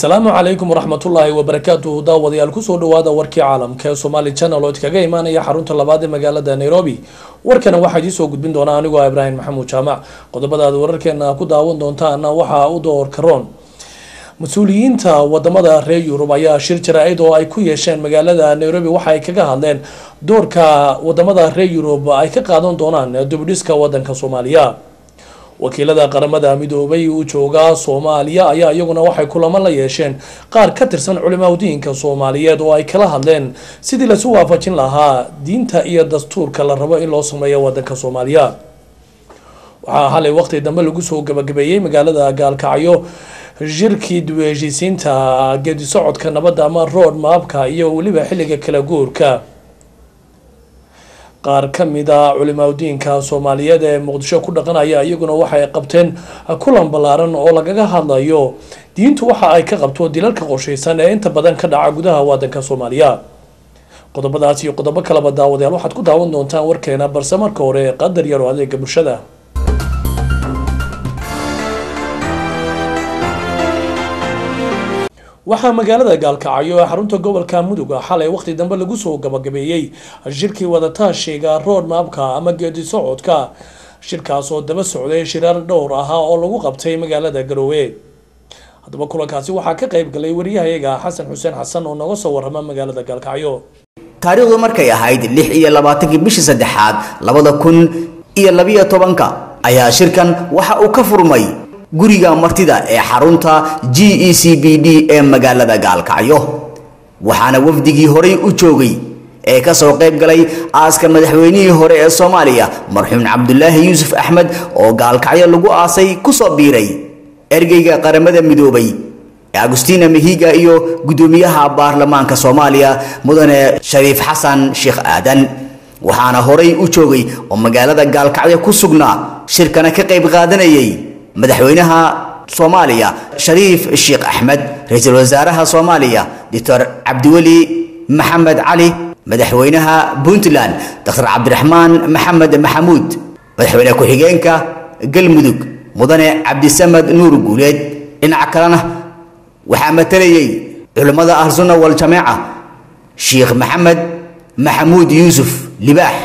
asalaamu calaykum waraxmatullaahi wabarakaatuhu daawadayaal ku soo dhawaada warkii caalamka ee somaali channel oo idkaga imaanaya xarunta labaad ee magaalada nairobi. Warkana waxaa idiin soo gudbin doonaa anigoo ibraahim maxamuud jaamac. Qodobadaad wararkeena ku daawan doontaana waxaa u door karoon. Mas'uuliyiinta waddamada reer yurub ayaa shir jara-id oo ay ku yeesheen magaalada nairobi. Waxa ay kaga hadleen doorka waddamada reer yurub ay ka qaadan doonaan dubdhiska wadanka soomaaliya wakiilada qaramada midoobay u jooga soomaaliya ayaa iyaguna waxay kulamo la yeesheen. Qaar ka tirsan culimaadudiinka soomaaliyeed oo ay kala hadleen sidii lasu waafajin lahaa diinta iyo dastuurka la rabo in loo sameeyo wadanka soomaaliya. Waxaa xalay waqti dambe lagu soo gabagabeeyey magaalada gaalkacyo. Shirkii dib u heshiisiinta geedi socodka nabadda ama road maabka iyo weliba xilliga kala guurka qaar ka mid a culimaadudiinka soomaaliyeed ee muqdisho ku dhaqanaya iyaguna waxay qabteen kulan ballaaran oo lagaga hadlayo diintu waxa ay ka qabto dilalka qorshaysan ee inta badan ka dhaca gudaha wadanka soomaaliya. Qodobadaas iyo qodobo kaleba daawadayaal waxaad ku daawan doontaan warkeena balse marka hore qadar yar oo adeega bulshada waxaa magaalada gaalkacyo ee xarunta gobolka mudug xalay waqti dambe lagu soo gabagabeeyey. Shirkii wadataashiga maabka ama geedi socodka. Shirkaas oo daba socday shirar dhowr ahaa oo lagu qabtay magaalada garoowe haddaba kulankaasi waxaa ka qayb galay wariyahayaga xasan xuseen xasan oo nooga soo warrama magaalada gaalkacyo. Taariikhdu markay ahayd lix iyo labaatankii bishii saddexaad labada kun iyo labiyo tobanka ayaa shirkan waxa uu ka furmay guriga martida ee xarunta g e c b d ee magaalada gaalkacyo. Waxaana wafdigii horay u joogay ee ka soo qayb galay aaska madaxweynihii hore ee soomaaliya marxuum cabdulaahi yuusuf axmed oo gaalkacyo lagu aasay ku soo biiray ergeyga qaramada midoobay agustina mehiga iyo guddoomiyaha baarlamaanka soomaaliya mudane shariif xasan sheekh aadan. Waxaana horay u joogay oo magaalada gaalkacyo ku sugnaa shirkana ka qayb qaadanayay madaxweynaha soomaaliya shariif sheekh axmed ra'iisul wasaaraha soomaaliya doctor cabdiweli maxamed cali madaxweynaha puntland doctor cabdiraxmaan maxamed maxamuud madaxweyne ku-xigeenka galmudug mudane cabdisamed nuur guuleed. Dhinaca kalena waxaa matalayay culimmada ahlusunna waljamaaca sheekh maxamed maxamuud yuusuf libaax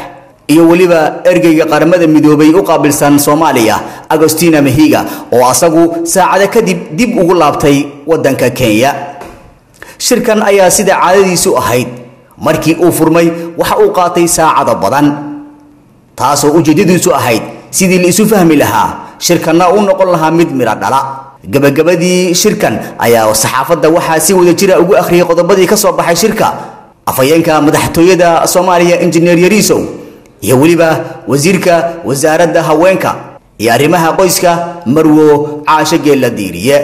iyo weliba ergeyga qaramada midoobay u qaabilsan soomaaliya agostina mehiga oo asagu saacado kadib dib ugu laabtay waddanka kenya. Shirkan ayaa sida caadadiisu ahayd. Markii uu furmay waxa uu qaatay saacado badan. Taasoo ujeeddadiisu ahayd sidii la isu fahmi lahaa shirkanna uu noqon lahaa mid midho dhala. Gabagabadii shirkan ayaa saxaafadda waxaa si wada jira ugu akhriyay qodobadii ka soo baxay shirka. Afhayeenka madaxtooyada soomaaliya injineer yariisow iyo weliba wasiirka wasaaradda haweenka iyo arrimaha qoyska marwo caasho geella diiriye.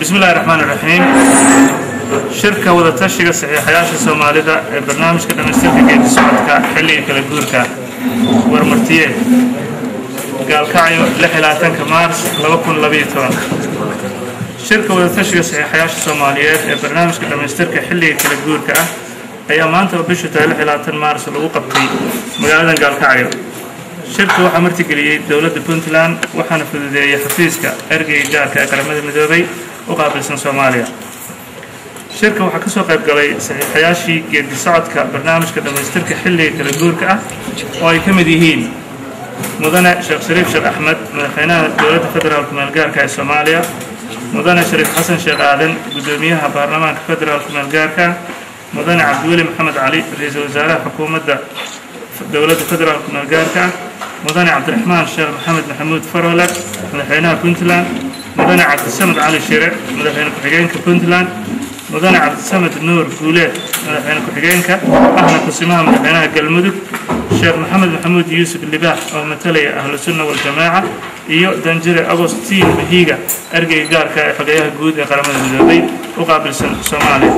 Bismillahi raxmaan raxiim shirka wadatashiga saxiixayaasha soomaalida ee barnaamijka dhammaystirka geedi socodka xilliga kala guurka warmartiyeed gaalkacyo ka maars shirka wadatashiga saxiixayaasha soomaaliyeed ee barnaamijka dhammaystirka xilliga kala guurka ah ayaa maanta oo bishu tahay maars lagu qabtay magaalada gaalkacyo. Shirka waxaa martigeliyey dowladda puntland waxaana fududeeyey xafiiska ergeyga gaarka ee qaramada midoobay u qaabilsan soomaaliya. Shirka waxaa ka soo qayb galay saxiixayaashii geedi socodka barnaamijka dhammaystirka xilliga kala guurka ah oo ay ka mid yihiin mudane sheekh shariif sheekh axmed madaxweynaha dowladda federaalka meelgaarka ee soomaaliya mudane shariif xasan sheekh aadan guddoomiyaha baarlamaanka federaalka meelgaarka mudane cabdiweli maxamed cali ra'iisul wasaaraha xukuumadda dowladda federaalka meelgaarka mudane cabdiraxmaan sheekh maxamed maxamuud farole madaxweynaha puntland mudane cabdisamed cali shire madaxweyne ku-xigeenka puntland mudane cabdisamed nuur guuleed madaxweyne ku-xigeenka ahna kusimaha madaxweynaha galmudug sheekh maxamed maxamuud yuusuf libaax oo matalaya ahlu sunna waljamaaca iyo danjire agostiin mahiga ergeyga gaarka ee xogeyaha guud ee qaramada midoobay u qaabilsan soomaaliya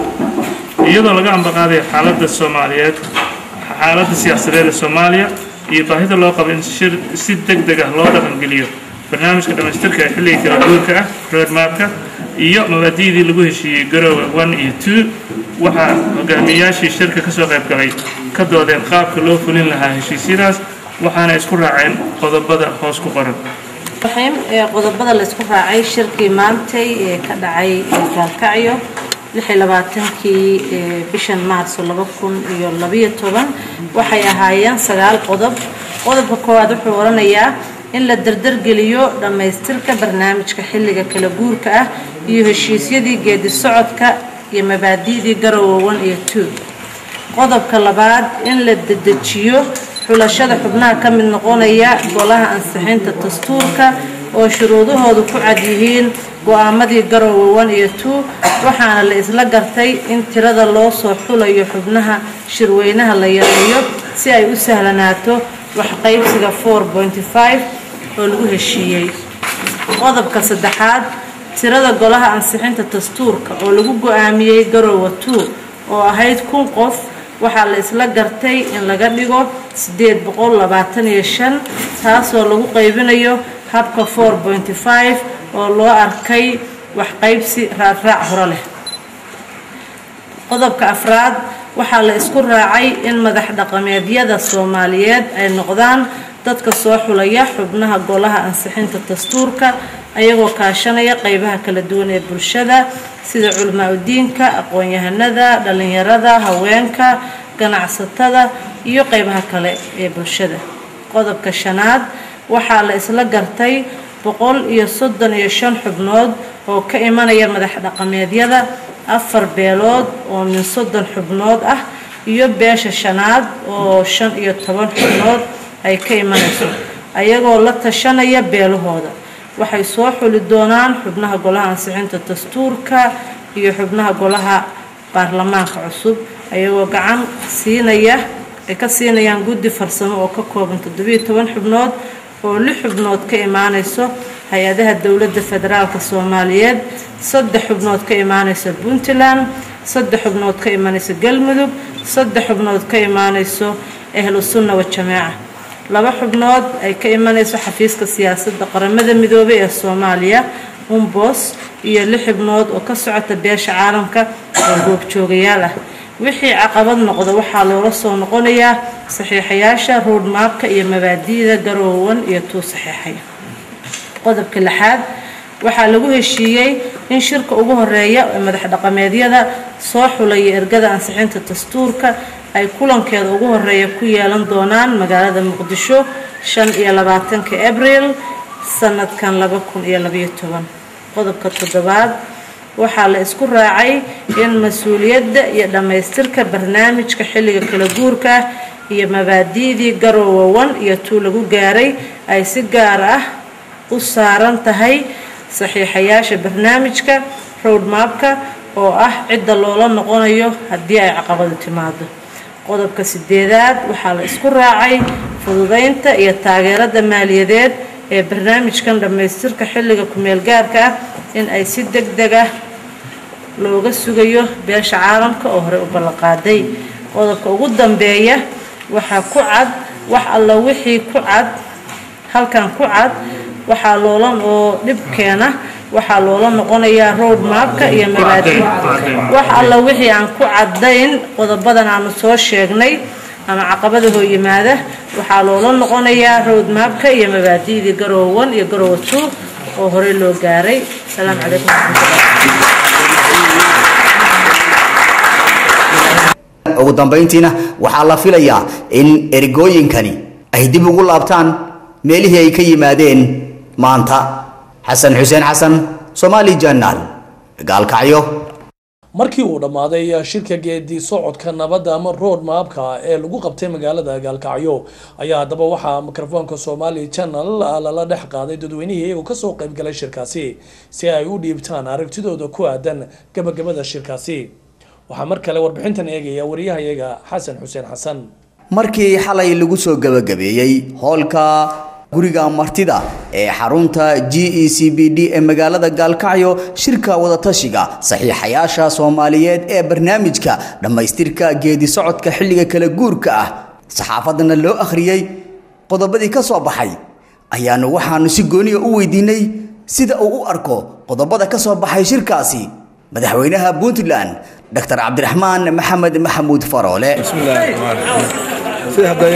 iyadoo laga ambaqaadayo xaaladda soomaaliyeed xaaladda siyaasadeed ee soomaaliya iyo baahida loo qabo in si deg deg ah loo dhaqangeliyo barnaamijka dhammaystirka ee xilliga kala guurka ah roadmapka iyo mabaadi'dii lagu heshiiyey garoowe one iyo two waxaa hogaamiyayaashii shirka ka soo qayb galay ka doodeen qaabka loo fulin lahaa heshiisyadaas waxaana isku raaceen qodobada hoos ku qoran. Qodobada la isku raacay shirkii maantay ee ka dhacay gaalkacyo kii bishan maarso waxay ahaayeen sagaal qodob. Qodobka koowaad wuxuu oranayaa in la dardargeliyo dhammaystirka barnaamijka xilliga kala guurka ah iyo heshiisyadii geedi socodka iyo mabaadi'dii garowowan iyo tuug qodobka labaad in la dedejiyo xulashada xubnaha ka mid noqonaya golaha ansixinta dastuurka oo shuruudahoodu ku cad yihiin go'aamadii garowe one iyo two waxaana la isla gartay in tirada loo soo xulayo xubnaha shirweynaha la yareeyo si ay u sahlanaato waxqaybsiga four pointy five oo lagu heshiiyey. Qodobka saddexaad tirada golaha ansixinta dastuurka oo lagu go'aamiyey garowe two oo ahayd kun qof waxaa la isla gartay in laga dhigo sideed boqol labaatan iyo shan taasoo lagu qaybinayo habka four pointy five oo loo arkay waxqaybsi raarraac hore leh. Qodobka afraad waxaa la isku raacay in madax dhaqameedyada soomaaliyeed ay noqdaan dadka soo xulaya xubnaha golaha ansixinta dastuurka ayagoo kaashanaya qeybaha kala duwan ee bulshada sida culamaa udiinka aqoon-yahanada dhalinyarada haweenka ganacsatada iyo qeybaha kale ee bulshada. Qodobka shanaad waxaa la isla gartay boqol iyo soddon iyo shan xubnood oo ka imanaya madax dhaqameedyada afar beelood oo min soddon xubnood ah iyo beesha shanaad oo shan iyo toban xubnood ay ka imanayso. Ayagoo la tashanaya beelahooda. Waxay soo xuli doonaan xubnaha golaha ansixinta dastuurka iyo xubnaha golaha baarlamaanka cusub. Ayagoo gacan siinaya ay ka siinayaan guddi farsamo oo ka kooban toddobiyo toban xubnood oo lix xubnood ka imaanayso hay'adaha dowladda federaalka soomaaliyeed saddex xubnood ka imaanayso puntland saddex xubnood ka imaanayso galmudug saddex xubnood ka imaanayso ahlu sunna wa laba xubnood ay ka imanayso xafiiska siyaasadda qaramada midoobay ee soomaaliya umbos iyo lix xubnood oo ka socota beesha caalamka oo goobjoogayaal ah. Wixii caqabad noqda waxaa loola soo noqonayaa saxiixayaasha roadmapka iyo mabaadi'da garoowan iyo tuu saxiixay. Qodobka lixaad waxaa lagu heshiiyey in shirka ugu horreeya ee madax dhaqameedyada soo xulaya ergada ansixinta dastuurka ay kulankeeda ugu horreeya ku yeelan doonaan magaalada muqdisho shan iyo labaatanka abril sanadkan laba kun iyo labaiyo toban. Qodobka toddobaad waxaa la isku raacay in mas'uuliyadda iyo dhammaystirka barnaamijka xilliga kala guurka iyo mabaadi'dii garoowe one iyo tuu lagu gaaray ay si gaar ah u saaran tahay saxiixayaasha barnaamijka roadmapka oo ah cidda loola noqonayo haddii ay caqabadu timaado qodobka sideedaad waxaa la isku raacay fududeynta iyo taageerada maaliyadeed ee barnaamijkan dhammaystirka xilliga kumeel gaarka ah in ay si deg deg ah looga sugayo beesha caalamka oo horey u ballanqaaday qodobka ugu dambeeya waxaa ku cad wax alla wixii ku cad halkan ku cad waxaa loola oo dhibkeena waxaa loola noqonayaa road mapka iyo mabaadi wax alla wixii aan ku cadayn qodobadan aanu soo sheegnay ama caqabada hoo yimaada. Waxaa loola noqonayaa road mapka iyo mabaadi'dii garoowe one iyo garoowe two oo horey loo gaaray. Asalaamu calaykum ugu dambayntiina waxaa la filayaa in ergooyinkani ay dib ugu laabtaan meelihii ay ka yimaadeen maanta. Xasan xuseen xasan somaali janaal gaalkacyo markii uu dhammaaday shirka geedi socodka nabadda ama road maapka ee lagu qabtay magaalada gaalkacyo ayaa haddaba waxaa mikrofoonka somali channel lala dhex qaaday dadweynihii iyagoo ka soo qaybgalay shirkaasi si ay u dhiibtaan aragtidooda ku aadan gabagabada shirkaasi. Waxaa mar kale warbixintan eegaya wariyahayaga xasan xuseen xasan. Markii xalay lagu soo gabagabeeyey hoolka guriga martida ee xarunta g e c b d ee magaalada gaalkacyo shirka wadatashiga saxiixayaasha soomaaliyeed ee barnaamijka dhammaystirka geedi socodka xilliga kala guurka ah saxaafadana loo akhriyey qodobadii ka soo baxay ayaanu waxaanu si gooniya u weydiinay sida uu u arko qodobada ka soo baxay shirkaasi madaxweynaha puntland dr cabdiraxmaan maxamed maxamuud faroole bismillahi raxmaan raxiim sida hadda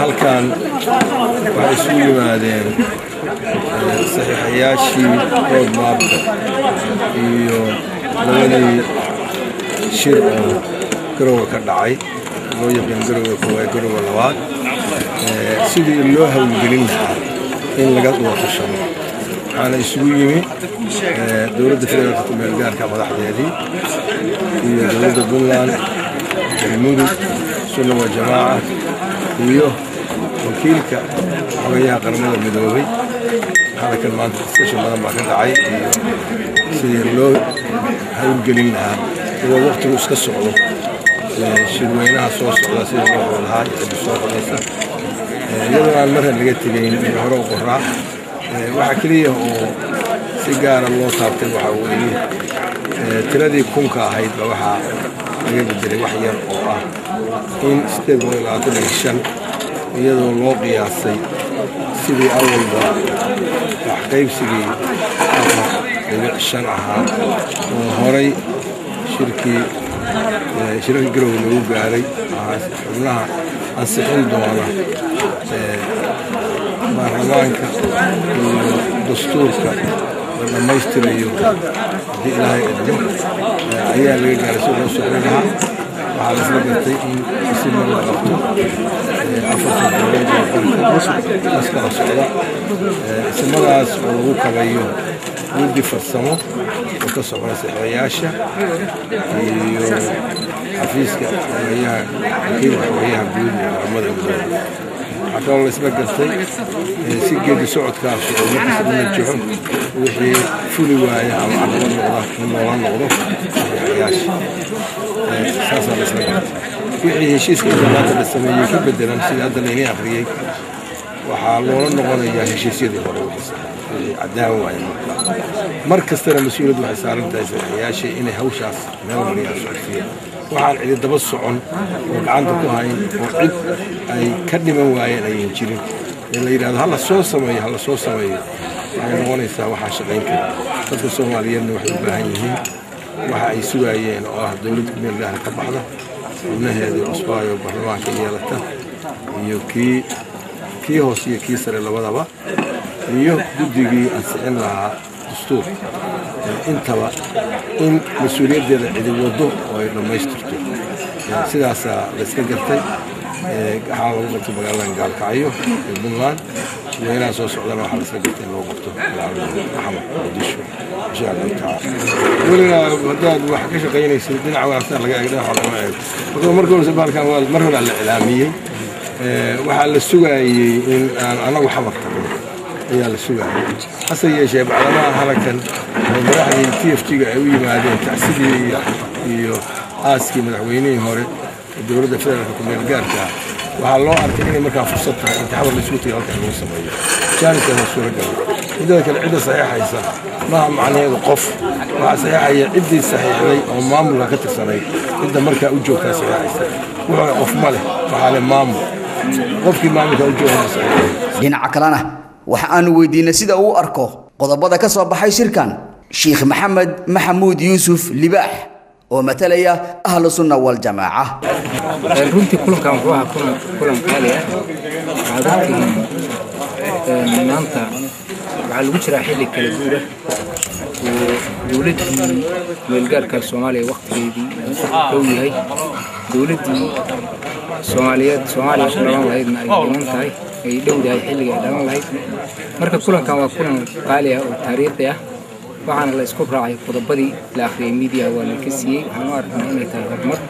halkan waxay isugu yimaadeen saxiixayaashii roadmapka iyo labadii shir oo garowa ka dhacay loo yaqaan garowa koowaad garowa labaad. Sidii loo hawlgelin lahaa in laga doorashado waxaana isugu yimi dowladda federaalka kumeelgaarka madaxdeedii iyo dowladda puntland galmudug sunna wa jamaaca iyo wakiilka xogayaha qaramada midoobay. Halkan maanta discussion badan baa ka dhacay iyo sidii loo hawlgelin lahaa iyadoo waqtigu iska socdo. Shirweynaha soo socda sida loo hor lahaa ciddi soo qoraysa iyadoo aan marna laga tegayn iyo hore u qoraa. Waxaa keliya oo si gaara loo taabtay waxaa weeye tiradii kunka ahayd ba waxaa laga bedelay wax yar oo ah in iyadoo loo qiyaasay sidii awalba wax qaybsigii ahaa oo horay shirkii shirarka garowe lagu gaaray xubnaha ansixin doona baarlamaanka iyo dastuurka la dhammaystirayo haddii ilaahay idmo ayaa laga gaaray si loo socon lahaa waxaa laisla gartay in si mar la qabto afarta dowlad oo dalka askala socda isimadaas oo lagu kabayo guddi farsamo oo ka socda saxeeyaasha iyo xafiiska xogayaha wakiilka xogayaha guud ee qaramada midoobe waxaa kaloo laisla gartay si geedi socodkaas oo markasta u najaxo wixii fuli waaya ama caqabad dadka soomaaliyeedna waxay u baahan yihiin waxa ay sugaayeen oo ah dowlad kumeel gaara ka baxda xubnaheedii cusbaayo baarlamaanka yeelata iyo kii kii hoos iyo kii sare labadaba iyo guddigii ansixin lahaa dastuur. Intaba in mas'uuliyaddeeda cidi waddo oo ay dhammaystirto. Sidaasaa layska gartay waxaa lagu magaaladan gaalkacyo ee puntland shirweynaha soo socdana waxaa layska gartay in loo qabto magaalada maxamed muqdisho tacaala welina haddaad waxaa la sugaayey in aan anagu xamar tagno ayaa la sugaayay hase yeeshee bacdamaha halakan madaxdii t f g-ga ay u yimaadeen tacsidii iyo aaskii madaxweynihii hore dowladda federaalka kumeelgaarka وحالله أركي إني مركا فرصتك أنت حاول لسوتي هالك عنو السمية كان كان السورة قبل إذا كان عدة صحيحة يسا ما هم عن هذا قف مع صحيحة هي عدة صحيحة لي أو مامو لا كتك صنعي إذا مركا أجوه كان صحيحة يسا وهو قف ماله فحالة مامو لك كي مامو كأجوه كان صحيحة دين عقلانة وحان ودين سيدة أو أركو قضى بضا كسوا بحي شيخ محمد محمود يوسف لباح oo matalaya ahlu sunna waljamaaca runtii kulankan wuxuu ahaa kulan kulan qaali ah waxaad ogtihiin maanta waxaa lagu jiraa xilli kala guura oo dowladdii meelgaarka soomaaliya waktigeedii dhow yahay dowladdii soomaaliyeed soomaaliya ku dhalan lahaydna ay dhiman tahay ay dhow yahay xilliga ay dhalan lahayd marka kulankan waa kulan qaali ah oo taariikhi ah وعن الله يسكب راعي قضبدي لآخرية ميديا والكسية عنو أرقنا إني تغرمت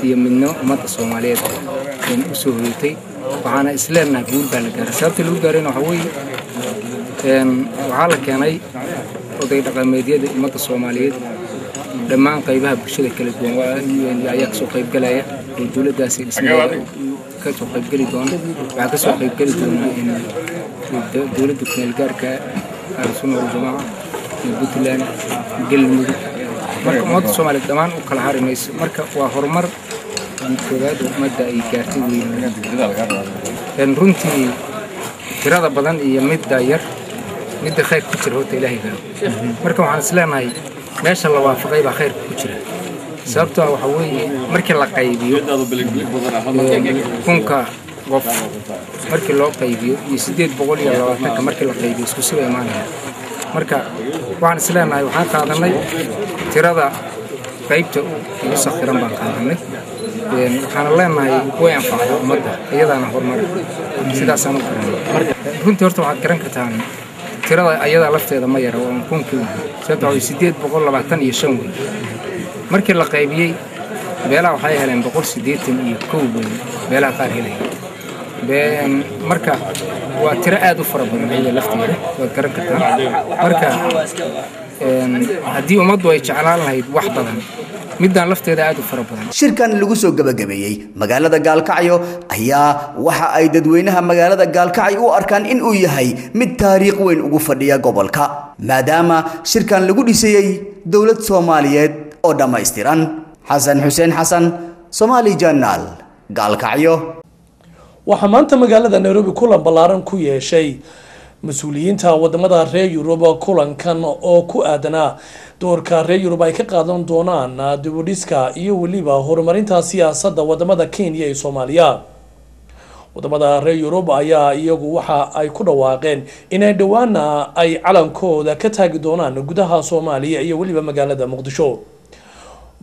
في يمنا أمد الصومالية من أسوهيتي وعن إسلامنا قول بالك رسالتي لو قارين وحوي وعلى كاني وضي دقا ميديا دي أمد الصومالية لما عن قيبها بشدة كالكوان وعن يأكسو قيب قلايا ودولة داسي إسمية كتو قيب قلي دون وعكسو قيب قلي دون دولة دكنا الجاركة أرسونا الجماعة u kala hari mayso marka waa horumar koowaad oo ummadda ay gaartay weyn runtii tirada badan iyo midda yar midda khayr ku jira horta ilaahay gaaro marka waxaan is leenahay meesha la waafaqay baa khayrka ku jira sababtoo waxa weeye markii la qaybiyo kunka qof markii loo qaybiyo iyo siddeed boqol iyo labaatanka markii la qaybiyo isku siba imaanaya وأنا أسلم على هاكا أنا أسلم على هاكا أنا أسلم على هاكا أنا أسلم على هاكا أنا أسلم على هاكا أنا أسلم على هاكا أنا أسلم على هاكا أنا أسلم على هاكا waa tiro aad u fara badan ayada lafteeda waad garan kartaan marka haddii ummaddu ay jeclaan lahayd wax badan midaan lafteeda aad u fara badan. Shirkan lagu soo gabagabeeyey magaalada gaalkacyo ayaa waxa ay dadweynaha magaalada gaalkacyo u arkaan in uu yahay mid taariikh weyn ugu fadhiya gobolka maadaama shirkan lagu dhisayey dowlad soomaaliyeed oo dhammaystiran. Xasan xuseen xasan somaali janaal gaalkacyo waxaa maanta magaalada nairobi kulan ballaaran ku yeeshay mas'uuliyiinta waddamada reer yurub kulankan oo ku aadanaa doorka reer yurub ay ka qaadan doonaan dibudhiska iyo weliba horumarinta siyaasadda waddamada kenya iyo soomaaliya. Wadamada reer yurub ayaa iyagu waxa ay ku dhawaaqeen inay dhowaana ay calankooda ka taagi doonaan gudaha soomaaliya iyo weliba magaalada muqdisho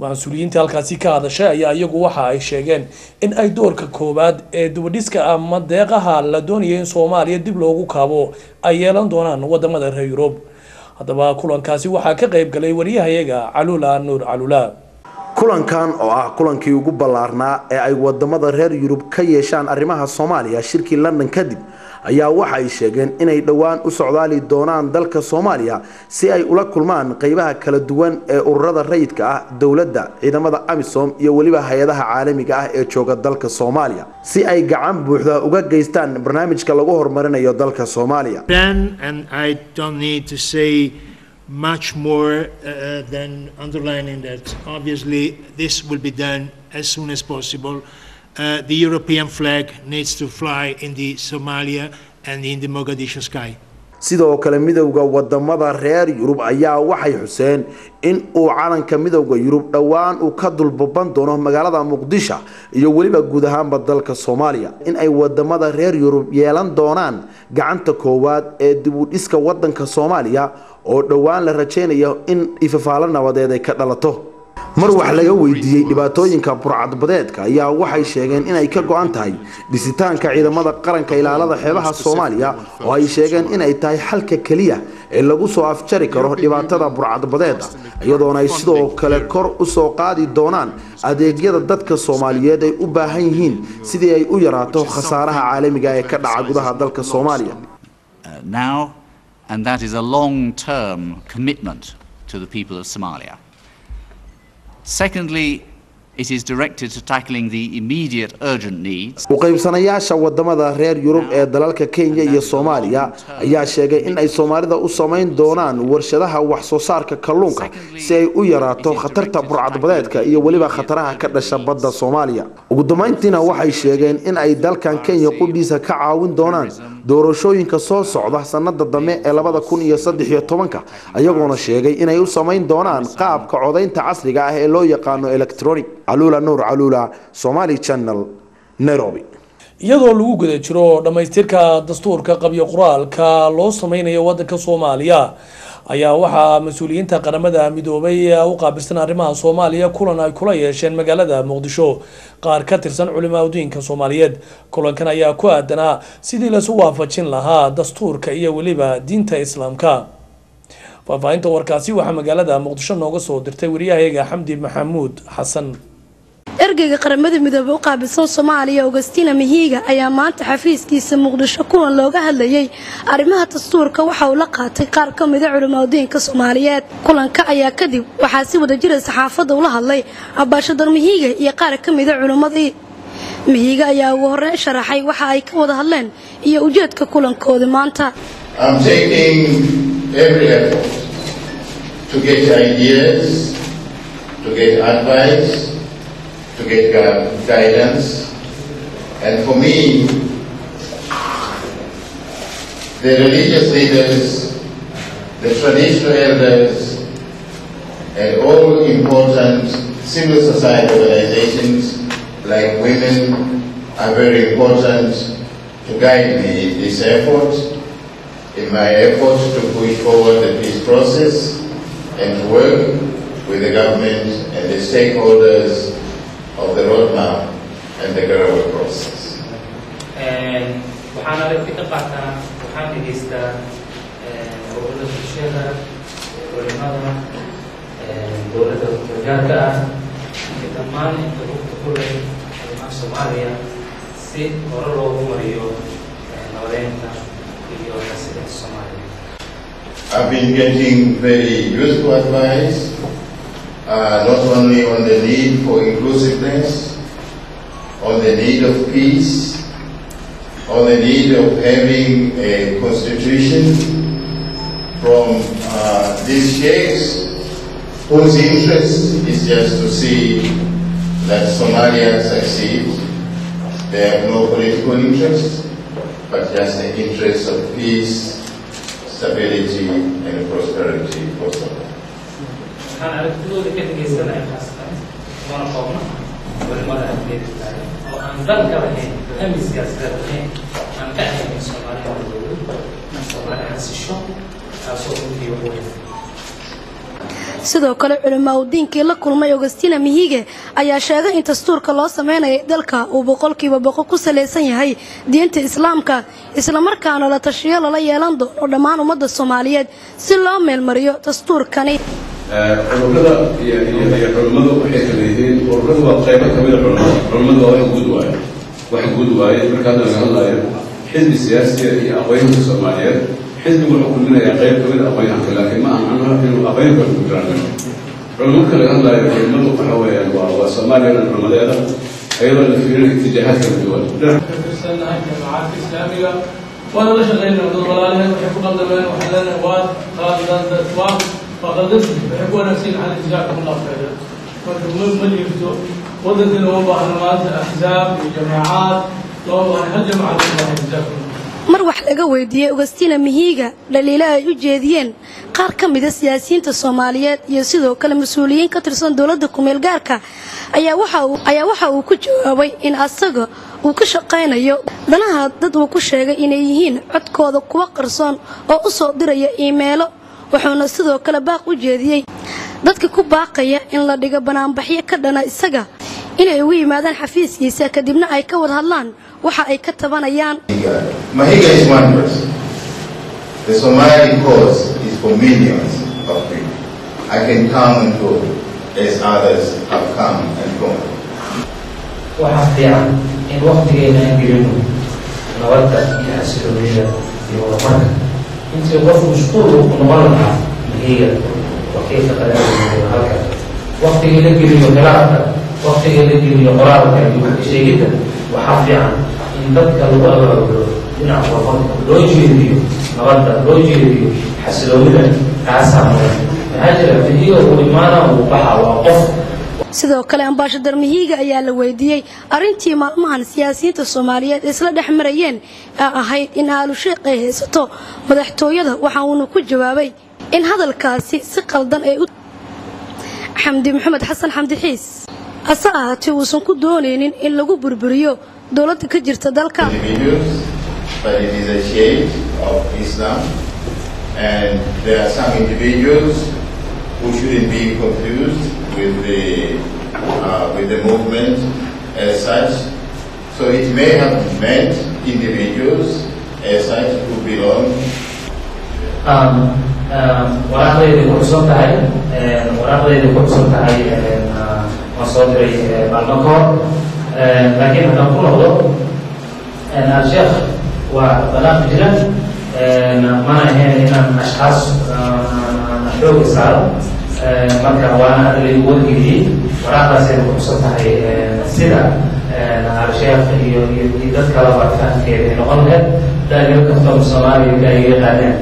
mas'uuliyiinta halkaasi ka hadashay ayaa iyagu waxa ay sheegeen in ay doorka koowaad ee dibadhiska ama deeqaha la doonaya in soomaaliya dib loogu kaabo ay yeelan doonaan waddamada reer yurub. Haddaba kulankaasi waxaa ka qayb galay wariyahayaga caluula nuur caluula kulankan oo ah kulankii ugu ballaarnaa ee ay waddamada reer yurub ka yeeshaan arrimaha soomaaliya shirkii london kadib ayaa waxa ay sheegeen inay dhowaan u socdaali doonaan dalka soomaaliya si ay ula kulmaan qeybaha kala duwan ee ururada rayidka ah dowladda ciidamada amisom iyo weliba hay'adaha caalamiga ah ee jooga dalka soomaaliya si ay gacan buuxda uga geystaan barnaamijka lagu horumarinayo dalka soomaaliya much more uh, than underlining that obviously this will be done as soon as possible. Uh, the European flag needs to fly in the Somalia and in the Mogadishu sky. sidoo kale midowda waddamada reer yurub ayaa waxay xuseen in uu calanka midowda yurub dhowaan uu ka dulbaban doono magaalada muqdisho iyo weliba guud ahaanba dalka soomaaliya in ay waddamada reer yurub yeelan doonaan gacanta koowaad ee dibudhiska wadanka soomaaliya oo dhowaan la rajaynayo in ifafaalo nabadeed ay ka dhalato mar wax laga weydiiyey dhibaatooyinka burcadbadeedka ayaa waxay sheegeen inay ka go-an tahay dhisitaanka ciidamada qaranka ilaalada xeebaha soomaaliya oo ay sheegeen inay tahay xalka keliya ee lagu soo afjari karo dhibaatada burcadbadeeda iyadoona ay sidoo kale kor u soo qaadi doonaan adeegyada dadka soomaaliyeed ay u baahan yihiin sidii ay u yaraato khasaaraha caalamiga ee ka dhaca gudaha dalka soomaaliya and that is a long-term commitment to the people of Somalia. Secondly, it is directed to tackling the immediate urgent needs. uqaybsanayaasha waddamada reer yurub ee dalalka kenya iyo soomaaliya ayaa sheegay in ay soomaalida u samayn doonaan warshadaha wax soo saarka kalluunka si ay u yaraato khatarta burcadbadeedka iyo weliba khataraha ka dhasha badda soomaaliya ugu dambayntiina waxay sheegeen in ay dalkan kenya qudhiisa ka caawin doonaan doorashooyinka soo socda sanada dambe ee labada kun iyo saddex iyo tobanka ayagoona sheegay inay u samayn doonaan qaabka codaynta casriga ah ee loo yaqaano electronic caluula nuur caluula somali channel nairobi. Iyadoo lagu guda jiro dhammaystirka dastuurka qabyo qoraalka loo sameynayo wadanka soomaaliya ayaa waxaa mas'uuliyiinta qaramada midoobay u qaabilsan arrimaha soomaaliya kulan ay kula yeesheen magaalada muqdisho qaar ka tirsan culimaa udiinka soomaaliyeed. Kulankan ayaa ku aadanaa sidii lasu waafajin lahaa dastuurka iyo weliba diinta islaamka. Faahfaahinta warkaasi waxaa magaalada muqdisho nooga soo dirtay wariyahayaga xamdi maxamuud xasan ergeyga qaramada midoobey u qaabilsan soomaaliya augustina mihiiga ayaa maanta xafiiskiisa muqdisho kulan looga hadlayay arrimaha dastuurka waxa uu la qaatay qaar ka mida culimaadudiinka soomaaliyeed. Kulanka ayaa kadib waxaa si wada jira saxaafadda ula hadlay ambaashadar mihiiga iyo qaar ka mida culimmadii mihiiga ayaa ugu horreyn sharaxay waxa ay ka wada hadleen iyo ujeedka kulankooda maanta. To get guidance. And for me, the religious leaders, the traditional elders, and all important civil society organizations like women, are very important to guide me in this effort, in my effort to push forward the peace process and to work with the government and the stakeholders of the roadmap and the Garawa process. waxaan aragti ka qaataa waxaan dhegaystaa gobollada bulshada culimada dowladda gargaarka ah iyo dhammaan inta rugta ku leh arrimaha soomaaliya si hore loogu mariyo nabadeynta iyo xasilinta soomaaliya I've been getting very useful advice, uh, not only on the need for inclusiveness, on the need of peace, on the need of having a constitution from uh, these sheikhs whose interest is just to see that Somalia succeeds. They have no political interest, but just the interest of peace, stability, and prosperity for Somalia. Aragtidooda ka dhegaysanaya khaasatan mana qoobna culimada afgeedka oo sidoo kale culimaa udiinkii la kulmay augustina mihiige ayaa sheegay in dastuurka loo sameynaya dalka uu boqolkiiba boqol ku salaysan yahay diinta islaamka islamarkaana la tashiyo lala yeelan doono dhammaan ummadda soomaaliyeed si loo meelmariyo dastuurkani ururada iyo culimmadu waxay kala yihiin ururadu waa qaybo ka mid a culimmada culimmadu waa wax guud waaye wax guud waaye marka hadda laga hadlayo xisbi siyaasiya iyo aqoonyahanka soomaaliyeed xisbigu wuxuu kulminayaa qayb ka mid a aqoonyahanka laakiin ma aha macnaha inuu aqoonyahanka ku jiraan culimo marka laga hadlayo culimmadu waxa weeyaan waa waa soomaaliya dhan culimadeeda ayadoo la fiirinayo itijaahaad kala duwan. Islaamiga waana la shaqaynaa dad walaalaheen waxay ku qaldameen waxaan leenahay waad qaadad waa faqadad waxay ku wanaagsan yahay ijaakum allah khayra marka ma jirto wadankana uma baahna maanta axzaab iyo jamaacaad loo baahna hal jamacad u baahan ijaakum mar wax laga weydiiyey augustina mihiiga dhaliilo ay u jeediyeen qaar ka mida siyaasiyiinta soomaaliyeed iyo sidoo kale mas'uuliyiin ka tirsan dowladda kumeel gaarka ayaa waxa uu ayaa waxa uu ku jawaabay in asaga uu ka shaqaynayo danaha dad uu ku sheegay inay yihiin codkooda kuwa qarsoon oo u soo diraya iimeelo wuxuuna sidoo kale baaq u jeediyey. Dadka ku baaqaya in la dhigo banaanbaxyo ka dhana isaga inay ugu yimaadaan xafiiskiisa kadibna ay ka wada hadlaan waxa ay ka tabanayaan. Waxaa fiican in waktigeena aan gelino nabadda iyo xasiloonida iyo horumarka intii qof mashquul uu ku noqon lahaa mahiga wakiilka qadaadiga halka waktigii la geliyo khilaafka waktigii la geliyo qoraalka iyo waxsheegidda waxaa fiican in dadka lagu abaabulo dhinaca horumarka loo jeediyo nabadda loo jeediyo xasiloonida kaasaa mudan maxaa jira mahiga uu imaana uu baxa waa qof sidoo kale ambaashadar mihiiga ayaa la weydiiyey arrintii maalmahan siyaasiyiinta soomaaliyeed isla dhex marayeen ee ahayd in aalusheekh ay haysato. Madaxtooyada waxa uuna ku jawaabay in hadalkaasi si qaldan ay u xamdi maxamed xasan xamdi hase ahaatee uusan ku doonaynin in lagu burburiyo dowladda ka jirta dalka. And there are some individuals who shouldn't be confused with the, uh, with the movement as such. So it may have meant individuals as such who belong waraaqdayda ku xusan tahay waraaqdayda ku xusan tahay waan soo diray maalmo laakiin haddaan ku noqdo al-sheekh waa balaaq jira mana ahayn inaan ashkaas xooga saaro marka waana hadda laygu wargeliyey waraaqdaasayda ku xusan tahay sida al-sheekh iyo iyo dad kaleba fahamkeeda ay noqon lahayd. Daagiro kastoo soomaaliya ay yaqaaneen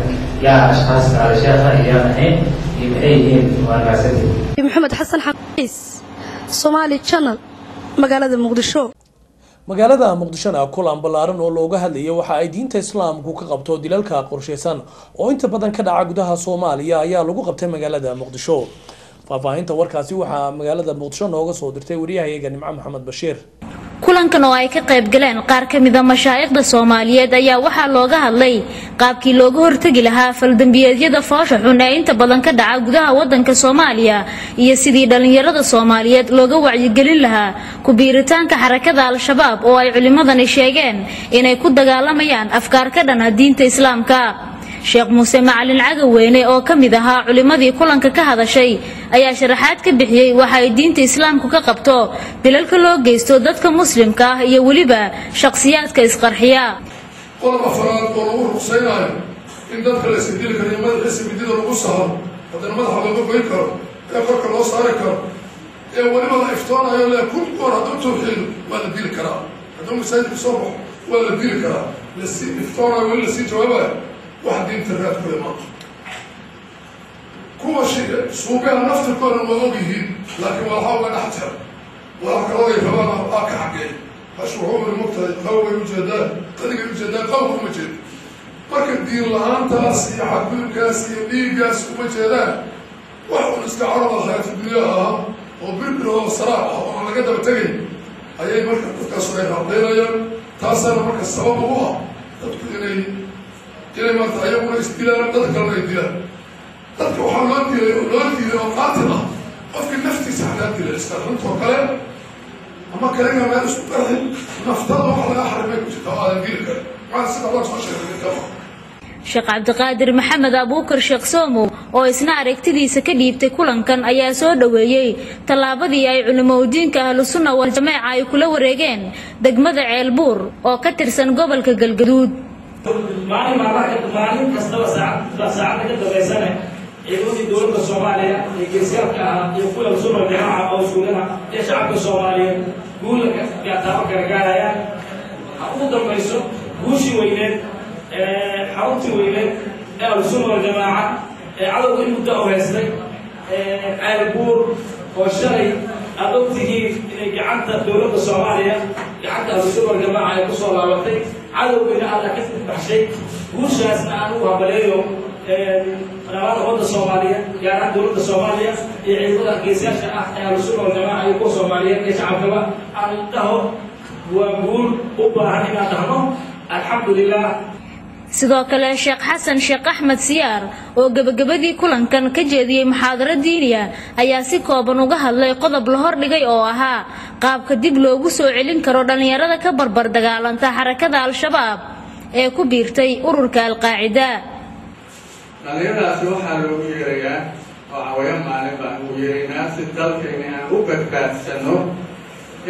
yaa ashkaasta al-sheekha iyaan ahayn iyo maxay yihiin waa maasantii maxamed xasan xaqiis somaali channel magaalada muqdisho magaalada muqdishona kulan ballaaran oo looga hadlayay waxa ay diinta islaamku ka qabto dilalka qorshaysan oo inta badan ka dhaca gudaha soomaaliya ayaa lagu qabtay magaalada muqdisho. Faahfaahinta warkaasi waxaa magaalada muqdisho nooga soo dirtay wariyahayaga nimco maxamed bashiir kulankan oo ay ka qayb galeen qaar ka mida mashaayikhda soomaaliyeed ayaa waxaa looga hadlay qaabkii looga hortegi lahaa faldambiyeedyada foosha xun ee inta badan ka dhaca gudaha wadanka soomaaliya iyo sidii dhallinyarada soomaaliyeed looga wacyigelin lahaa ku-biiritaanka xarakada al-shabaab oo ay culimmadani sheegeen inay ku dagaalamayaan afkaar ka dhana diinta islaamka sheekh muuse macalin cagaweyne oo ka mid ahaa culimmadii kulanka ka hadashay ayaa sharaxaad ka bixiyey waxa ay diinta islaamku ka qabto dilalka loo geysto dadka muslimka ah iyo weliba shakhsiyaadka isqarxiya. Qodob afaraad oo lagu ruqsaynaayo in dadka la isbedeli karo iyo madaxiisa midida lagu saho haddana madaxa looga goyn karo ee korka loo saari karo ee weliba la iftoonayo le kun goor hadduu tawxiido waa la dili karaa. Hadduu masaajidka soo baxo waa la dili karaa. Lasii iftoonayo weli la sii jawaabayo wax diinta raadkooda maaha kuwa suugaha naftirkoodan waa og yihiin laakiin waa waxaa uga dhex jira waa kalooday rabaan aa ka wuxuu iri mogtahay qawgay ujeedaan qadigay ujeedaan qawka uma jeedo marka diin la'aantaas iyo xadgudubkaas iyo dhiiggaas uma jeedaan wax un iska carada hayatu dunyaha ah oo birbir oo saraac ah oo aan laga daba tegay ayay marka dadkaasu ay raaqdaynayaan taasaana marka sabab ugu ah dadku inay inay maarta ayaguna isdilaan dad kalena ay dilaan dadka waxaa loo dilay oo loo diiday oo qaatil ah qofka naftiisa xataa dilay isqarxintoo kale ama kalena meel isku qarxin naftada waxa laga xarimay ku jirta oo aadan dili karin maxaa sida loo soo sheegay kama sheekh cabdiqaadir maxamed abuukar sheekh soomow oo isna aragtidiisa ka dhiibtay kulankan ayaa soo dhoweeyey. Tallaabadii ay culimoudiinka ahlusunna wal jameeca ay kula wareegeen degmada ceelbuur oo ka tirsan gobolka galgaduud maalin maalin maalin kastaba saacad saacadda ka dambaysane ciidamadii dowladda soomaaliya ee geesgalka ah iyo kuwa sunna jamaaca oo suugana iyo shacabka soomaaliyeed guula taabo kala gaarayaan ha ugu dambayso guushii weyneed xaruntii weyneed ee ahlusunna waljamaaca ee cadowga in muddo oheystay ceelbuur oo shalay aad inay gacanta dowladda soomaaliya gacanta ahlusunna waljamaaca ay ku soo laabatay cadowgina alla ka baxshay. Guushaasna aan u habaleeyo dhammaan ummadda soomaaliyeed gaar ahaan dowladda soomaaliya iyo ciidamada geesayaasha ah ee ahlusunna waljamaaca iyo kuwa soomaaliyeed iyo shacabkaba aan dhaho waa guul u baahan inaan dhahno alxamdulilah sidoo kale sheekh xasan sheekh axmed siyaar oo gebagabadii kulankan ka jeediyey muxaadaro diiniya ayaa si kooban uga hadlay qodob la hordhigay oo ahaa qaabka dib loogu soo celin karo dhallinyarada ka barbar dagaalanta xarakada al-shabaab ee ku biirtay ururka al-qaacida. Dhallinyaradaasi waxaa loogu yeerayaa oo cawayo maalin baan ugu yeeraynaa si dalkayna aan u badbaadsanno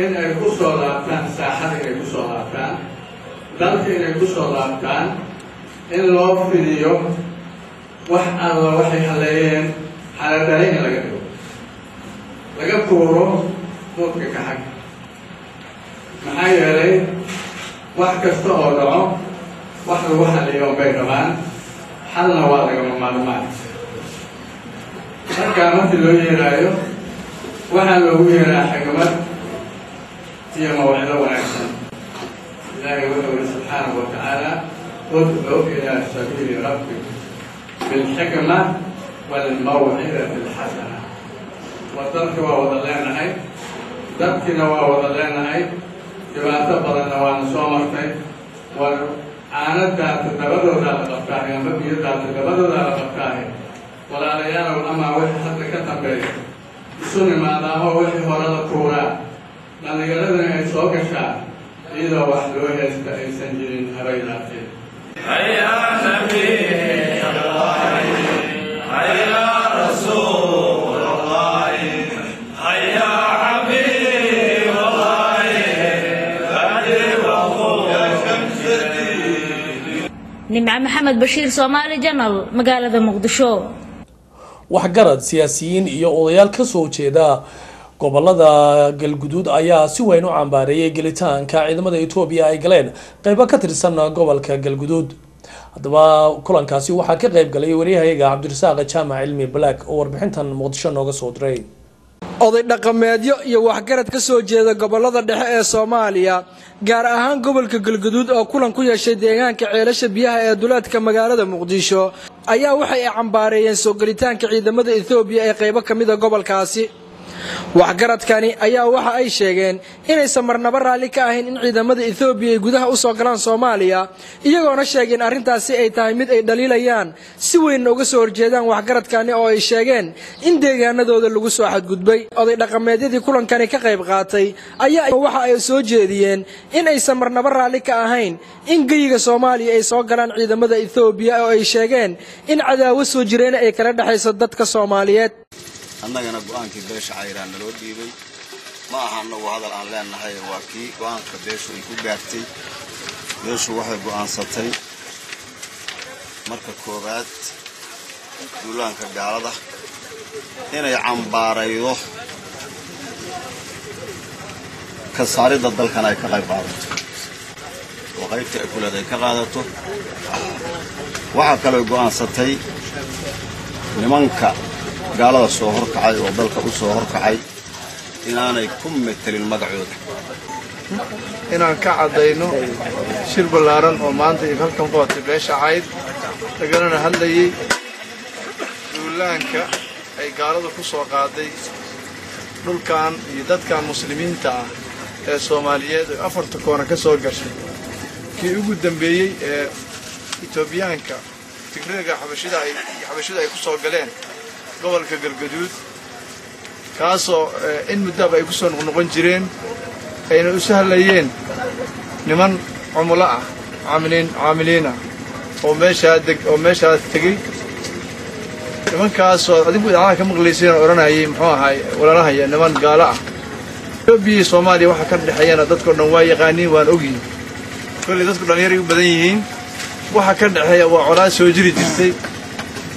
in ay ku soo laabtaan saaxada inay ku soo laabtaan dalka inay ku soo laabtaan in loo fidiyo wax alla waxay haleeyeen xaladare in laga dhigo. Laga tuuro muudka ka xag. Maxaa yeelay wax kasta oo dhaco wax lagu xaliyo bay rabaan xalna waa lagama maarmaan. Markaa markii loo yeeraayo waxaa loogu yeeraa xigmad iyo mawcido wanaagsan. Ilaahay wuxuu yihi subxaanahu wa tacaala waalmawcidati alxasana wadalka waa wada leenahay dadkiina waa wada leenahay dhibaato badanna waana soo martay war caanadaata dabadoodaa la qabtaahay ama biyadaata dabadoodaa la qabtaahay walaalayaalow amaa wixii hadda ka dambeeya isu nimaadaa oo wixii hore la tuuraa dhallinyaradana ay soo gashaa iyadoo wax loo heesta aysan jirin habaylaatee هيا نبي الله هيا رسول الله هيا حبيب الله بدر وقوم nimco maxamed bashiir soomaali janal magaalada muqdisho waxgarad siyaasiyiin iyo odayaal ka soo jeeda gobollada galguduud ayaa si weyn u cambaareeyay gelitaanka ciidamada etoobiya ay galeen qeybo ka tirsan gobolka galguduud. Haddaba kulankaasi waxaa ka qeyb galay waryahayaga cabdirasaaq jaamac cilmi black oo warbixintan muqdisho nooga soo diray. Oday dhaqameedyo iyo waxgarad ka soo jeeda gobollada dhexe ee soomaaliya gaar ahaan gobolka galguduud oo kulan ku yeeshay deegaanka ceelasha biyaha ee duleedka magaalada muqdisho ayaa waxay cambaareeyeen soo gelitaanka ciidamada etoobiya ee qaybo ka mida gobolkaasi waxgaradkani ayaa waxa ay sheegeen inaysan marnaba raalli ka ahayn in ciidamada ethoobiya ay gudaha u soo galaan soomaaliya iyagoona sheegeen arrintaasi ay tahay mid ay dhaliilayaan. Si weynna uga soo horjeedaan waxgaradkani oo ay sheegeen in deegaanadooda lagu soo xadgudbay oday dhaqameedyadii kulankani ka qayb qaatay ayaa waxa ay soo jeediyeen in aysan marnaba raalli ka ahayn in geyiga soomaaliya ay soo galaan ciidamada ethoobiya oo ay sheegeen in cadaawo soo jireena ay kala dhexayso dadka soomaaliyeed annagana go'aankii beesha cayraan naloo dhiibay. Ma aha annagu hadal aan leenahay waa kii go'aanka beeshu ay ku gaartay. Beeshu waxay go'aansatay. Marka koowaad duulaanka gaalada inay cambaaraydo. Ka saaridda dalkan ay ka qayb qaadato. Oo qaybtii ay ay ka qaadato. Waxaa kaloo go'aansatay nimanka gaalada soo horkacay oo dalka u soo horkacay inaanay ku metelin magacooda. Inaan ka caddayno shir ballaaran oo maanta iyo halkan qabatay beesha cayd lagalana hadlayay duulaanka ay gaaladu ku soo qaaday dhulkan iyo dadkan muslimiinta ah ee soomaaliyeed oo afarta koona ka soo gashay. Kii ugu dambeeyey ee etoobiyaanka tigreega xabashida ay ku soo galeen gobolka galgaduud kaasoo in muddaaba ay ku noqnoqon jireen ayna u sahlayeen niman cumulo ah caamiliin caamiliina oo meeshaa deg oo meeshaas tegey nimankaasoo adigu idaacadaha ka maqlayseen oo odhanayay muxuu ahaay walaalahaya niman gaalo ah. Etoobiya soomaaliya waxa ka dhexeeyana dadkao dhan waa yaqaaniin waan ogyihiin kolley dadku dhallinyaray u badan yihiin waxa ka dhexeeya waa colaad soo jiri jirtay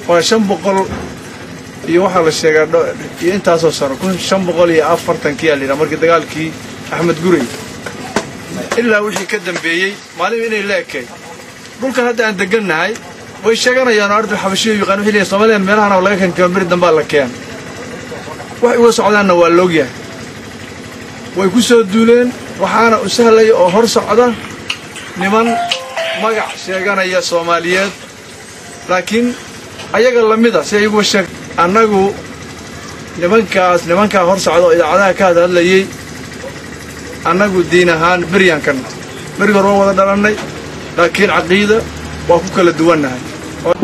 waa shan boqol iyo waxaa la sheegaa iyo intaasoo sano shan boqol iyo afartankiyaa la yidhaha markii dagaalkii axmed gurey ilaa wixii ka dambeeyey maalinba inay la ekay dhulkan hadda aan degannahay way sheeganayaan oo ardal xabashiyo yaqaan waxay leeyihiin soomaaliyan meelahan laga keen beri dambaa la keen. Wax uga socdaanna waa loogyahay way ku soo duuleen waxaana u sahlaya oo hor socda niman magac sheeganaya soomaaliyeed. Laakiin ayaga lamida si ay uga sheeg annagu nimankaas nimankaa hor socda oo idaacadaha ka hadhadlayey annagu diin ahaan beryaan ka nahay beriga hore waa wada dhalannay laakiin caqiida waa ku kala duwannahay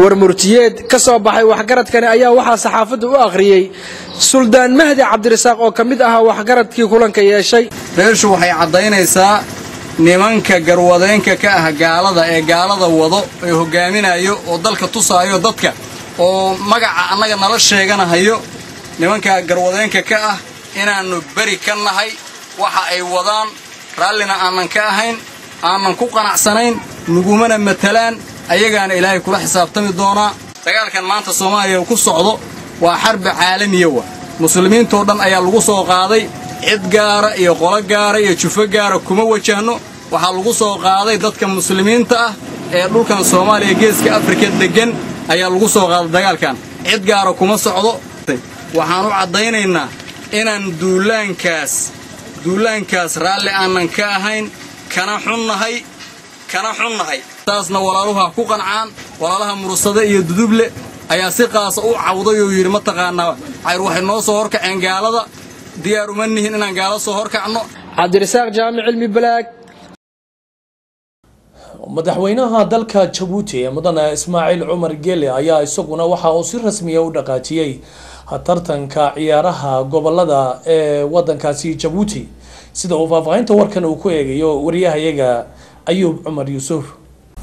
war murtiyeed ka soo baxay waxgaradkani ayaa waxaa saxaafadda u akhriyey suldaan mahdi cabdirasaaq oo ka mid ahaa waxgaradkii kulanka yeeshay. Beeshu waxay caddaynaysaa nimanka garwadeenka ka ah gaalada ee gaalada wado ee hogaaminayo oo dalka tusaayo dadka oo magaca annaga nala sheeganahayo nimanka garwadeenka ka ah inaannu beri ka nahay waxa ay wadaan raallina aanan ka ahayn aanan ku qanacsanayn nugumana matalaan ayagaana ilaahay kula xisaabtami doonaa dagaalkan maanta soomaaliya ku socdo waa xarbi caalamiya wa. Muslimiintoo dhan ayaa lagu soo qaaday cid gaara iyo qolo gaara iyo jufo gaara kuma wajahno waxaa lagu soo qaaday dadka muslimiinta ah ee dhulkan soomaaliya geeska afrika deggan ayaa lagu soo qaaday dagaalkan. Cid gaara kuma socdo. Waxaan u caddaynaynaa inaan duulaankaas duulaankaas raalli aanan ka ahayn kana xunnahay kana xunnahay. Taasna walaaluhu ha ku qancaan walaalaha mursade iyo duduble ayaa si qaasa u cawday oo yidhi mataqaanaa cayr waxay noo soo horkaceen gaalada. Diyaar uma nihin inaan gaalo soo horkacno. Cabdirasaaq jaamic cilmi balaag madaxweynaha dalka jabuuti ee mudane ismaaciil cumar gele ayaa isaguna waxa uu si rasmiya u dhaqaajiyey tartanka ciyaaraha gobollada ee wadankaasi jabuuti sida uu faahfaahinta warkan uu ku eegayo wariyahayaga ayuub cumar yuusuf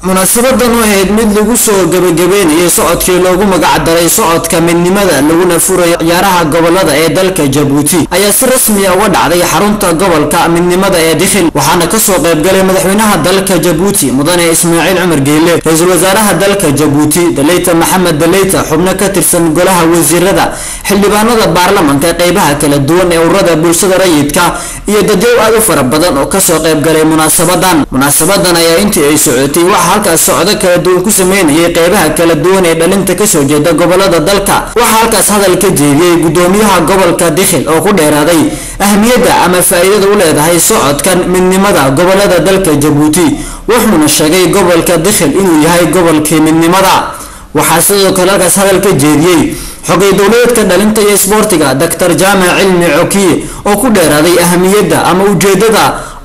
munaasabadan oo ahayd mid lagu soo gebagabeynayay socodkii loogu magacdaray socodka midnimada laguna furayo ciyaaraha gobollada ee dalka jabuuti. Ayaa si rasmiya uga dhacday xarunta gobolka midnimada ee dikhil waxaana ka soo qaybgalay madaxweynaha dalka jabuuti mudane ismaaciil cumar geyle ra'iisul wasaaraha dalka jabuuti daleyta maxamed daleyta xubno ka tirsan golaha wasiirada xildhibaanada baarlamanka qeybaha kala duwan ee ururada bulshada rayidka iyo dadyow aad u fara badan oo ka soo qaybgalay munaasabadan. Munaasabadan ayaa intii ay socotay waxaa halkaas socdo kala duwan ku sameynayay qeybaha kala duwan ee dhalinta ka soo jeeda gobollada dalka. Waxaa halkaas hadal ka jeediyey gudoomiyaha gobolka dikhil oo ku dheeraaday ahmiyadda ama faa-iidada u leedahay socodkan midnimada gobollada dalka jabuuti. Wuxuuna sheegay gobolka dikhil inuu yahay gobolkii midnimada. Waxaa sidoo kale halkaas hadal ka jeediyey xogay dowladeedka dhalinta iyo isboortiga doctor jaamac cilmi cokiye oo ku dheeraaday ahamiyadda ama ujeedada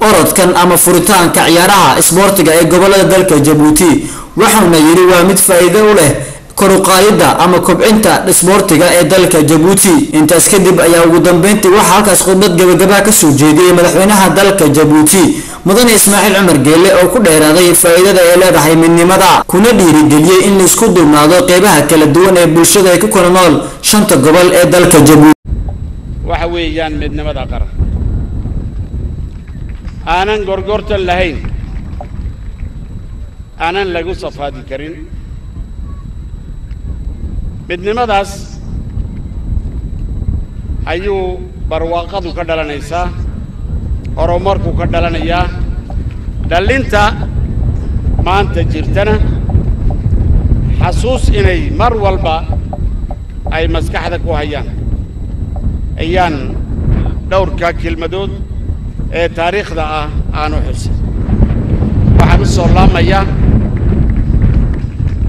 orodkan ama furitaanka ciyaaraha isboortiga ee gobollada dalka jabuuti waxauna yidhi waa mid faa-iido u leh koruqaayida ama kobcinta isboortiga ee dalka jabuuti. Intaas kadib ayaa ugu dambeyntii waxaa halkaas khudbad gabagabaa ka soo jeediyey madaxweynaha dalka jabuuti mudane ismaaciil cumar geelle oo ku dheeraaday faa-iidada ay leedahay midnimada kuna dhiirigeliyey in la isku dulnaado qeybaha kala duwan ee bulshada ay ku kala nool shanta gobol ee dalka jabuuti. Waxa weeyaan midnimada qaran aanan gorgortan lahayn aanan lagu safaadi karin midnimadaas ayuu barwaaqadu ka dhalanaysaa horumarku ka dhalanayaa dhallinta maanta jirtana xasuus inay mar walba ay maskaxda ku hayaan. Ayaan dhowrka kelmadood ee taariikhda ah aanu xusay. Waxaan u soo laamayaa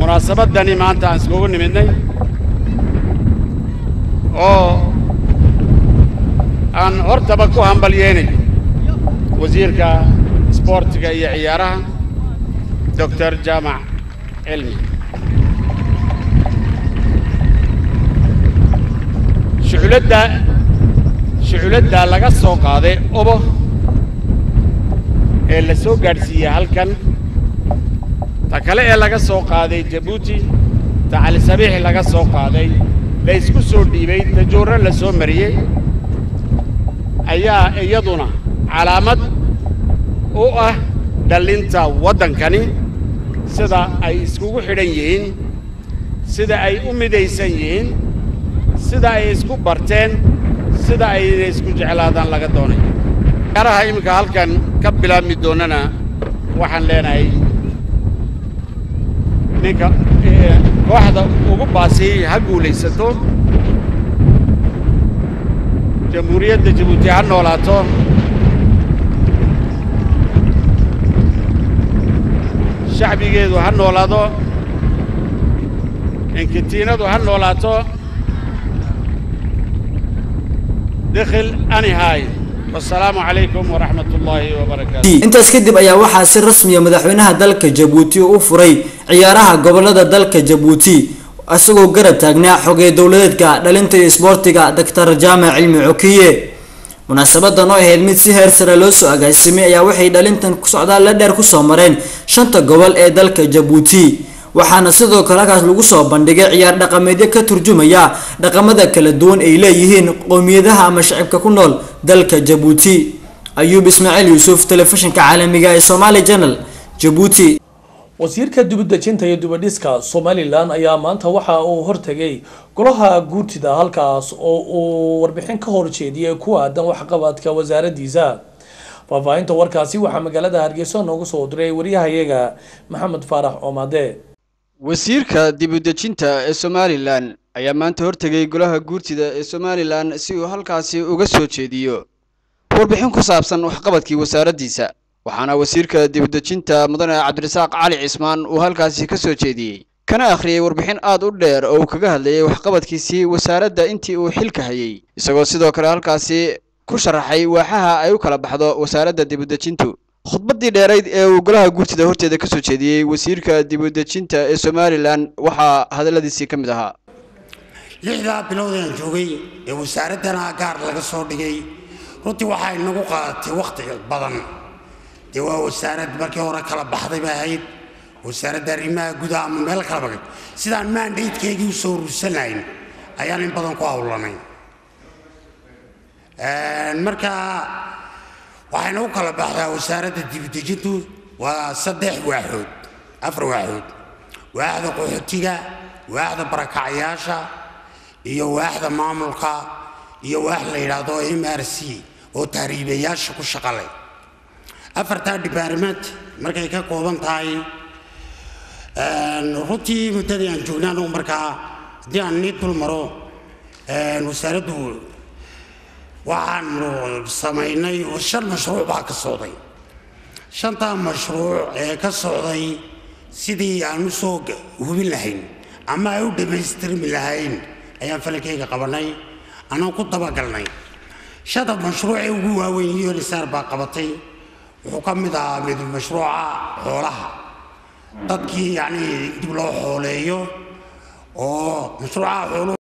munaasabaddani maanta aan iskugu nimidnay oo aan hortaba ku hambalyeynayo wasiirka isboortiga iyo ciyaaraha doctor jaamac cilmi shuculadda shuculadda laga soo qaaday obo ee la soo gaadhsiiyey halkan ta kale ee laga soo qaaday jabuuti ta cali sabiix laga soo qaaday la isku soo dhiibay tajoorro la soo mariyey ayaa iyaduna calaamad u ah dhallinta waddankani sida ay iskugu xidhan yihiin sida ay u midaysan yihiin sida ay isku barteen sida ay inay isku jeclaadaan laga doonayo ciyaaraha iminka halkan ka bilaabmi doonana waxaan leenahay ninka kooxda ugu baasiyey ha guulaysato. Jamhuuriyadda jabuuti ha noolaato. Shacbigeedu ha noolaado. Inkitiinadu ha noolaato. Dikhil anihaay intaas kadib ayaa waxaa si rasmiya madaxweynaha dalka jabuuti u furay ciyaaraha gobollada dalka jabuuti isagoo garab taagnaa xogey dowladeedka dhalinta iyo isboortiga doctor jaamac cilmi cokiye munaasabadan oo ahayd mid si heer sare loo soo agaasimay ayaa waxay dhalintan socdaal la dheer ku soo mareen shanta gobol ee dalka jabuuti waxaana sidoo kale halkaas lagu soo bandhigay ciyaar dhaqameedyo ka turjumaya dhaqamada kala duwan ay leeyihiin qowmiyadaha ama shacibka ku nool dalka jabuuti. Ayuub ismaaciil yuusuf telefishinka caalamiga ee somaali janal jabuuti. Wasiirka dibudejinta iyo dibadhiska somalilan ayaa maanta waxa uu hortegay golaha guurtida halkaas oo uu warbixin ka horjeediyay ku aadan waxqabadka wasaaradiisa. Faahfaahinta warkaasi waxaa magaalada hargeysa noogu soo diray waryahayaga maxamed faarax oomade wasiirka dibudejinta ee somalilan ayaa maanta hortegay golaha guurtida ee somalilan si uu halkaasi uga soo jeediyo. Warbixin ku saabsan waxqabadkii wasaaraddiisa waxaana wasiirka dibudejinta mudane cabdirasaaq cali cismaan uu halkaasi ka soo jeediyey. Kana akhriyey warbixin aad u dheer oo uu kaga hadlayay waxqabadkiisii wasaaradda intii uu xilka hayay isagoo sidoo kale halkaasi ku sharaxay waaxaha ay u kala baxdo wasaaradda dibudejintu khudbaddii dheerayd ee uu golaha guurtida horteeda ka soo jeediyey wasiirka dibudejinta ee somalilan waxaa hadalladiisii ka mid ahaa. Lixdaa bilood aan joogay ee wasaaraddana gaar laga soo dhigay. Runtii waxay nagu qaadatay wakhti badan. Dee waa wasaarad markii hore kala baxday bay ahayd. Wasaaradda arrimaha gudaha ama meel kala bagay sidaan maandhaydkeygii u soo urursan lahayn ayaan in badan ku hawlanay. Marka waxayna u kala baxdaa wasaaradda dibudejintu waa saddex waaxood afar waaxood. Waaxda qaxootiga waaxda barakacyaasha iyo waaxda maamulka iyo waax la yidhaahdo m r c oo tahriibayaasha ku shaqalay. Afartaa department markay ka kooban tahay runtii muddadii aan joognay anugu markaa haddii aan nii dul maro wasaaraddu waxaanu samaynay shan mashruuc baa ka socday. Shantaa mashruuc ee ka socday sidii aan u soo hubin lahayn ama ay u dhammaystirmi lahayn ayaan falankeyga qabanay anaan ku dabagalnay. Shanta mashruucee ugu waaweyn unisar baa qabatay wuxuu ka mid ahaa mid mashruuca xoolaha. Dadkii yacni dib loo xooleeyo oo mashruucaha xooluhu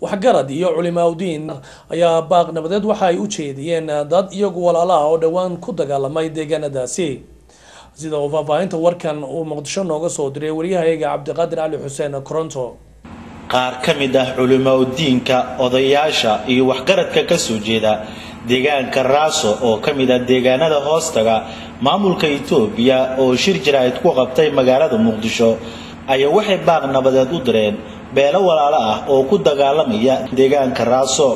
waxgarad iyo culimaaudiin ayaa baaq nabadeed waxa ay u jeediyeen dad iyagu walaalaha oo dhowaan ku dagaalamay deegaanadaasi. Sida uu faahfaahinta warkan uu muqdisho nooga soo diray waryahayaga cabdiqaadir cali xuseen koronto. Qaar ka mid ah culimaudiinka odayaasha iyo waxgaradka ka soo jeeda deegaanka raaso oo ka mid ah deegaanada hoostaga maamulka itoobiya oo shir jaraa'id ku qabtay magaalada muqdisho ayaa waxay baaq nabadeed u direen beelo walaalo ah oo ku dagaalamaya deegaanka raaso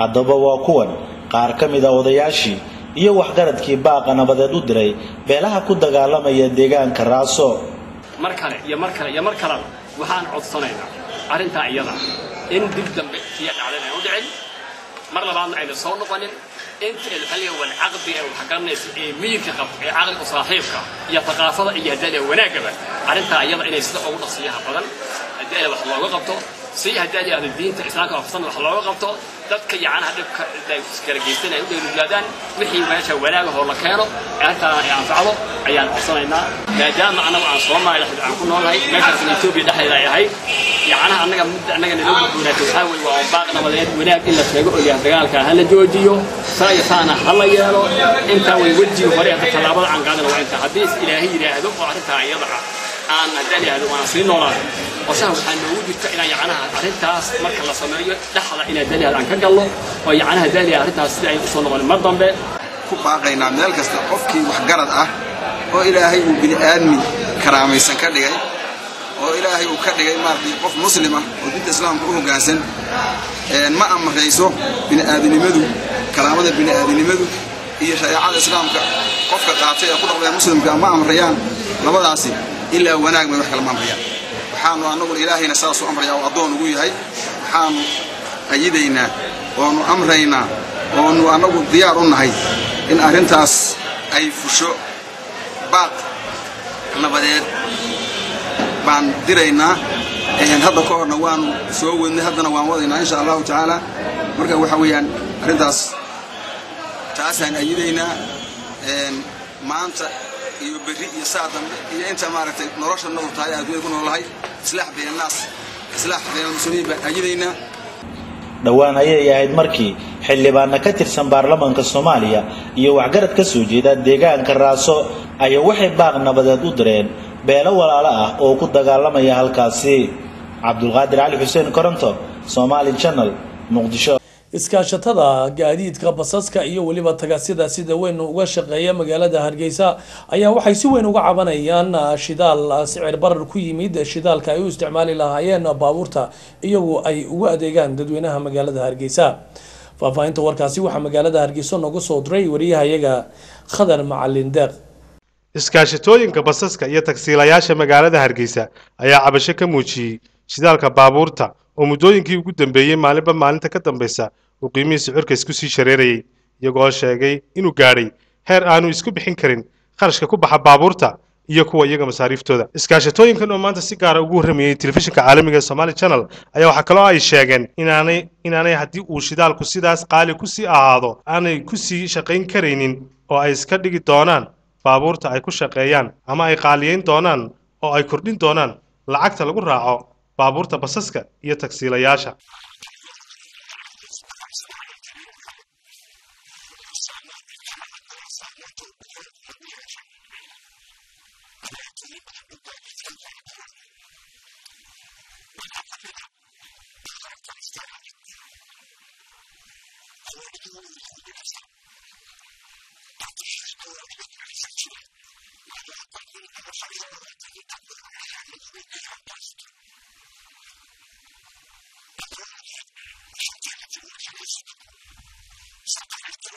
haddaba waa kuwan qaar ka mid ah odayaashii iyo waxgaradkii baaqa nabadeed u diray beelaha ku dagaalamaya deegaanka raaso mar kale iyo mar kale iyo mar kaleba waxaan codsanaynaa arrintaa iyada in dib dambe tiya dhacdan ay u dhicin. Mar labaadna ayna soo noqonin. Inta ilxaliya wal caqdi ee wax garanaysa ee miyirka qabta ee caqliga saaxiibka iyo thaqaafada iyo hadada wanaagaba arrintaa iyada inay sida ugu dhaqsiyaha badan haddii wax looga qabto si haddii ay diinta islaamka waafaqsan wax looga qabto dadka yacanaha dhibka iskala geystan ay u dheeruglaadaan wixii meesha wanaagahoo la keeno arrintaana ay anfacdo ayaan codsanaynaa maadaama annagu aan soomaaliya aan ku noolahay meeshaasna etoobiya dhexdeeda ay ahayd yacanaha annaga midda annaga naloo gudboonaatay waxaa weeye waa baaq nabadeed wanaag in la sheego oo yahay dagaalka ha la joojiyo saaya saana ha la yeelo intaa way wejiga hore ee tallaabada aan qaadana waa intaa haddii ilaahay yidhaahdo oo arrintaa iyada ah aan haddaan yidhaahdo waan sii noolaado qorshaha waxaa noogu jirta inaan yacanaha arrintaas marka la sameeyo dhexda inaan daliyaad aan ka galno oo yacanaha daliya arrintaas sida ay u soo noqonin mar dambe ku baaqaynaa meel kasta qofkii waxgarad ah oo ilaahay uu bini aadmi karaamaysan ka dhigay oo ilaahay uu ka dhigay maaragtay qof muslim ah oo diinta islaamka u hoggaansan ma amrayso bini'aadanimadu karaamada bini'aadanimadu iyo shareecada islaamka. Qofka qaatay ee ku dhaqmaya muslimka ma amrayaan labadaasi ilaa wanaag bay wax kala ma amrayaan waxaanu annaguna ilaahayna saasuu amrayaa oo addoon ugu yahay. Waxaanu ayidaynaa oonu amraynaa oonu annagu diyaar u nahay in arrintaas ay fusho. Baaq nabadeed baan diraynaa. Hadda ka horna waanu soo wadnay haddana waan wadaynaa insha allahu tacaala. Marka waxa weeyaan arrintaas taasaan ayidaynaa. Maanta iyo berri iyo saa iyo inta maaragtay nolosha nool tahay adduunyada ku noolahay islaax baynaas islaax baynalmuslimiin baan ayidaynaa dhowaan ayay ahayd markii xildhibaana ka tirsan baarlamaanka soomaaliya iyo waxgarad ka soo jeeda deegaanka raaso ayaa waxay baaq nabadeed u direen beelo walaalo ah oo ku dagaalamaya halkaasi. Cabdulqaadir cali xuseen koronto somaali channel muqdisho iskaashatada gaadiidka basaska iyo weliba tagaasida sida weyn uga shaqeeya magaalada hargeysa ayaa waxay si weyn uga cabanayaan shidaal sicir barar ku yimid shidaalka ay u isticmaali lahaayeen baabuurta iyagu ay ugu adeegaan dadweynaha magaalada hargeysa. Faahfaahinta warkaasi waxaa magaalada hargeysa nooga soo diray wariyahayaga khadar macalin deeq. Iskaashatooyinka basaska iyo tagsiilayaasha magaalada hargeysa ayaa cabasho ka muujiyey shidaalka baabuurta oo muddooyinkii ugu dambeeyey maalinba maalinta ka dambaysa uu qiimihii sicirka isku sii shareerayey iyagoo sheegay inuu gaadhay heer aanu isku bixin karin kharashka ku baxa baabuurta iyo kuwa iyaga masaariiftooda iskaashatooyinkan oo maanta si gaara ugu horrameeyey telefishinka caalamiga ee somaali channel ayaa waxaa kaloo ay sheegeen inaanay inaanay haddii uu shidaalku sidaas qaali ku sii ahaado aanay ku sii shaqayn karaynin oo ay iska dhigi doonaan baabuurta ay ku shaqeeyaan ama ay qaaliyeyn doonaan oo ay kordhin doonaan lacagta lagu raaco baabuurta basaska iyo tagsiilayaasha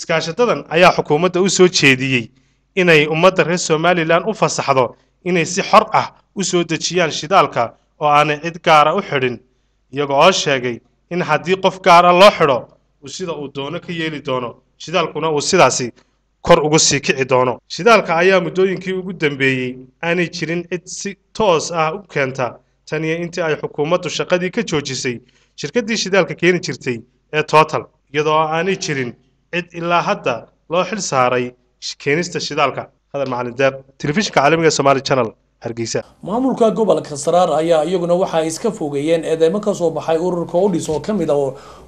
iskaashatadan ayaa xukuumadda u soo jeediyey inay ummadda reer somalilan u fasaxdo inay si xor ah u soo dejiyaan shidaalka oo aanay cid gaara u xidhin iyaga oo sheegay in haddii qof gaara loo xidho uu sida uu doono ka yeeli doono shidaalkuna uu sidaasi kor ugu sii kici doono. Shidaalka ayaa muddooyinkii ugu dambeeyey aanay jirin cid si toos ah u keenta. Tan iyo intii ay xukuumaddu shaqadii ka joojisay shirkaddii shidaalka keeni jirtay ee total iyadoo aanay jirin cid ilaa hadda loo xil saaray keenista shidaalka. Hadal macalin deeq telefishinka caalamiga somaali channel hargeysa. Maamulka gobolka saraar ayaa iyaguna waxa ay iska fogeeyeen eedeymo ka soo baxay ururka odhis oo ka mid ah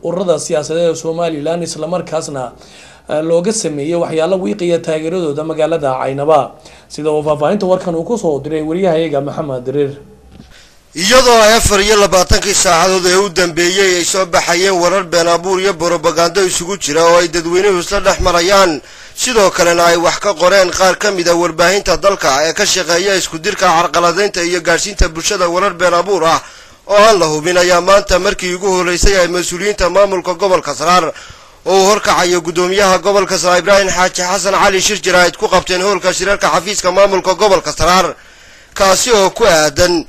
ururada siyaasadeed ee somalilan islamarkaasna looga sameeyey waxyaalo wiiqiya taageeradooda magaalada caynaba. Sida uu faahfaahinta warkan uu ku soo diray wariyahayaga maxamed diriir iyadoo ay afar iyo labaatankii saacadood ee u dambeeyey ay soo baxayeen warar been abuur iyo borobagando isugu jira oo ay dadweynuhu isla dhex marayaan sidoo kalena ay wax ka qoreen qaar ka mid a warbaahinta dalka ee ka shaqeeya iskudirka carqaladaynta iyo gaadhsiinta bulshada warar been abuur ah oo aan la hubin ayaa maanta markii ugu horreysay ay mas'uuliyiinta maamulka gobolka saraar oo uu horkacayo guddoomiyaha gobolka saraar. Ibraahim xaaji xasan cali shir jaraa'id ku qabteen howlka shirarka xafiiska maamulka gobolka saraar kaasi oo ku aadan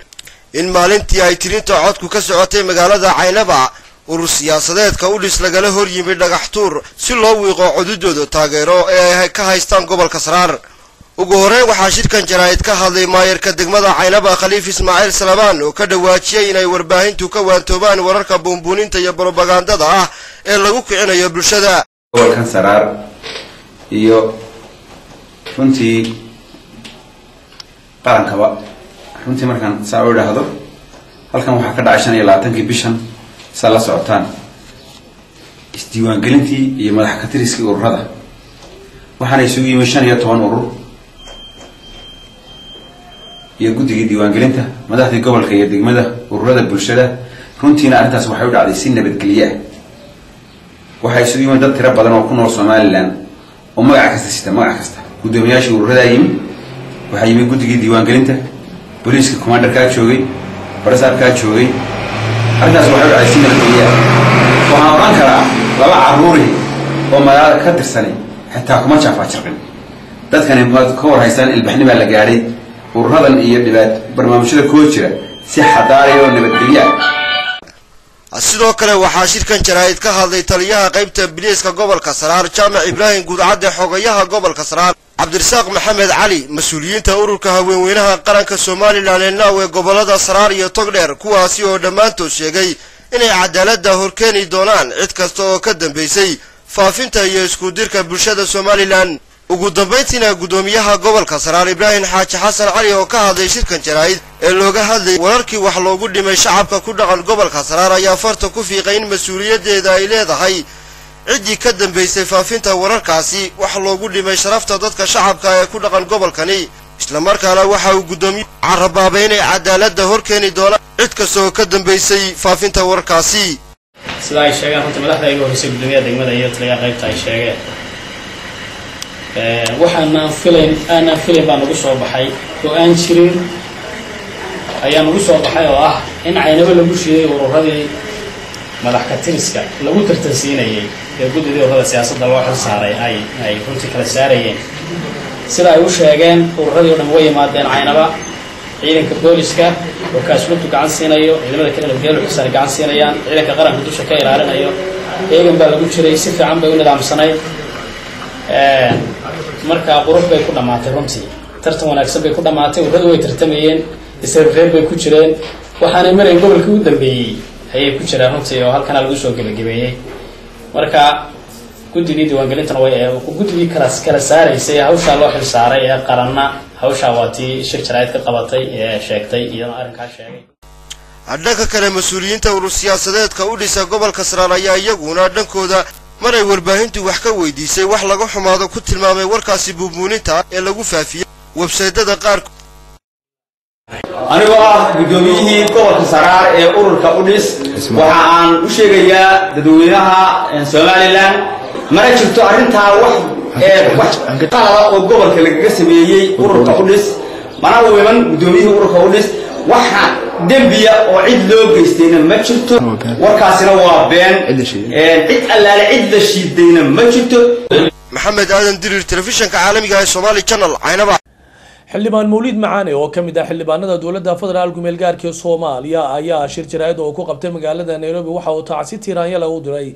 in maalintii ay tirinta codku ka socotay magaalada caynaba urur siyaasadeedka udhis lagala hor yimid dhagax tuur si loo wiiqo codudooda taageero ee ay ka haystaan gobolka saraar ugu horreyn waxaa shirkan jaraa'id ka hadlay maayarka degmada caynaba khaliif ismaaciil salabaan oo ka dhawaajiyey inay warbaahintu ka waantoobaan wararka buunbuuninta iyo brobagandada ah ee lagu kicinayo bulshada. Gobolkan saraar iyo runtii qarankaba runtii markaan saa u idhaahdo halkan waxaa ka dhacay shan iyo labaatankii bishan saa la socotaan. Isdiiwaangelintii iyo madax katiriskii ururada. Waxaana isugu yimid shan iyo toban urur. Iyo guddigii diiwaangelinta madaxdii gobolka iyo degmada ururada bulshada. Runtiina arrintaas waxay u dhacday si nabadgelye ah. Waxaa isugu yimid dad tiro badan oo ku nool somalilan oo magac kasta sita magac kasta. Guddoomiyaashii ururadaa yimid waxaa yimid guddigii diiwaangelinta booliiska commandarkaa joogay barasaabkaa joogay. Arrintaas waxay u dhacday si nabadgelye ah waxaan odhan karaa laba carruuri oo magaalada ka tirsanay xitaa kuma jaafaajirqin dadkani ka war haystaan ilbaxni baa la gaadhay ururadan iyo dhibaat barnaamijyada koo jira si xadaaraya oo nabadgelye ah sidoo kale waxaa shirkan jaraa'id ka hadlay taliyaha qaybta biliiska gobolka saraar jaamac ibraahim guudcadde xogayaha gobolka saraar cabdirasaaq maxamed cali mas'uuliyiinta ururka haweenweynaha qaranka somalilan ee naawe gobollada saraar iyo togdheer kuwaasi oo dhammaantood sheegay inay cadaaladda horkeeni doonaan cid kasta oo ka dambaysay faafinta iyo iskudirka bulshada somalilan ugu dambayntiina guddoomiyaha gobolka saraar ibraahim xaaji xasan cali oo ka hadlay shirkan jaraa'id ee looga hadlayay wararkii wax loogu dhimay shacabka ku dhaqan gobolka saraar ayaa farta ku fiiqay in mas'uuliyaddeeda ay leedahay ciddii ka dambaysay faafinta wararkaasi wax loogu dhimay sharafta dadka shacabka ee ku dhaqan gobolkani. Islamarkaana waxa uu guddoomiye carabaabay inay cadaaladda hor keeni doonaan cid kasta oo ka dambaysay faafinta wararkaasi. Sida ay sheegeen runta madaxda iga horreysay guddoomiyaha degmada iyo taliyaha qaybta ay sheegeen. Waxaanaan filayn aanaan filayn baa nagu soo baxay. Oo aan jirin ayaa nagu soo baxay oo ah in caynabo lagu shiiday ururadii madax katiriska lagu tartansiinayay ee guddidii ururada siyaasadda loo xil saaray ay ay runtii kala saarayeen. Sida ay u sheegeen ururadii o dhan way yimaadeen caynaba ciidanka booliska oo kaasluubtu gacan siinayo ciidamada kale nabadgelyo xusaan gacan siinayaan ciidanka qaranka dusha ka ilaalinayo. Eegan baa lagu jiray si fiican bay u nidaamsanayd markaa qurux bay ku dhammaatay runtii. Tartan wanaagsan bay ku dhammaatay ururadu way tartamayeen isreer bay ku jireen. Waxaanay marayn gobolkii u dambeeyey ayay ku jiraan runtii oo halkana lagu soo gebagabeeyey marka guddigii diiwaangelintana way guddigii kala kala saaraysay hawshaa loo xil saaray ee qaranna hawshaa waa tii shir jaraa'id ka qabatay ee sheegtay iyadoo arrinkaa sheegay. Dhanka kale mas'uuliyiinta urur siyaasadeedka u dhisa gobolka saraar ayaa iyaguna dhankooda maray warbaahintu wax ka weydiisay wax laga xumaado ku tilmaamay warkaasi buubuuninta ee lagu faafiyey websaydada qaar anigoo ah guddoomiyihii gobolka saraar ee ururka udhis waxa aan u sheegayaa dadweynaha somalilan mana jirto arrintaa wax qalada oo gobolka lagaga sameeyey ururka udhis. Mana wiman guddoomiyihii ururka udhis waxa dembiya oo cid loo geystayna ma jirto. Warkaasina waa been. Cid allaale cid la shiidayna ma jirto. Maxamed aadan dirir telefishanka caalamiga ee somaali channel caynaba xildhibaan mawliid macaane oo ka mid ah xildhibaanada dowladda federaalku meelgaarka ee soomaaliya ayaa shir jaraa'id oo ku qabtay magaalada nairobi waxa uu tacsi tiiraanyala u diray.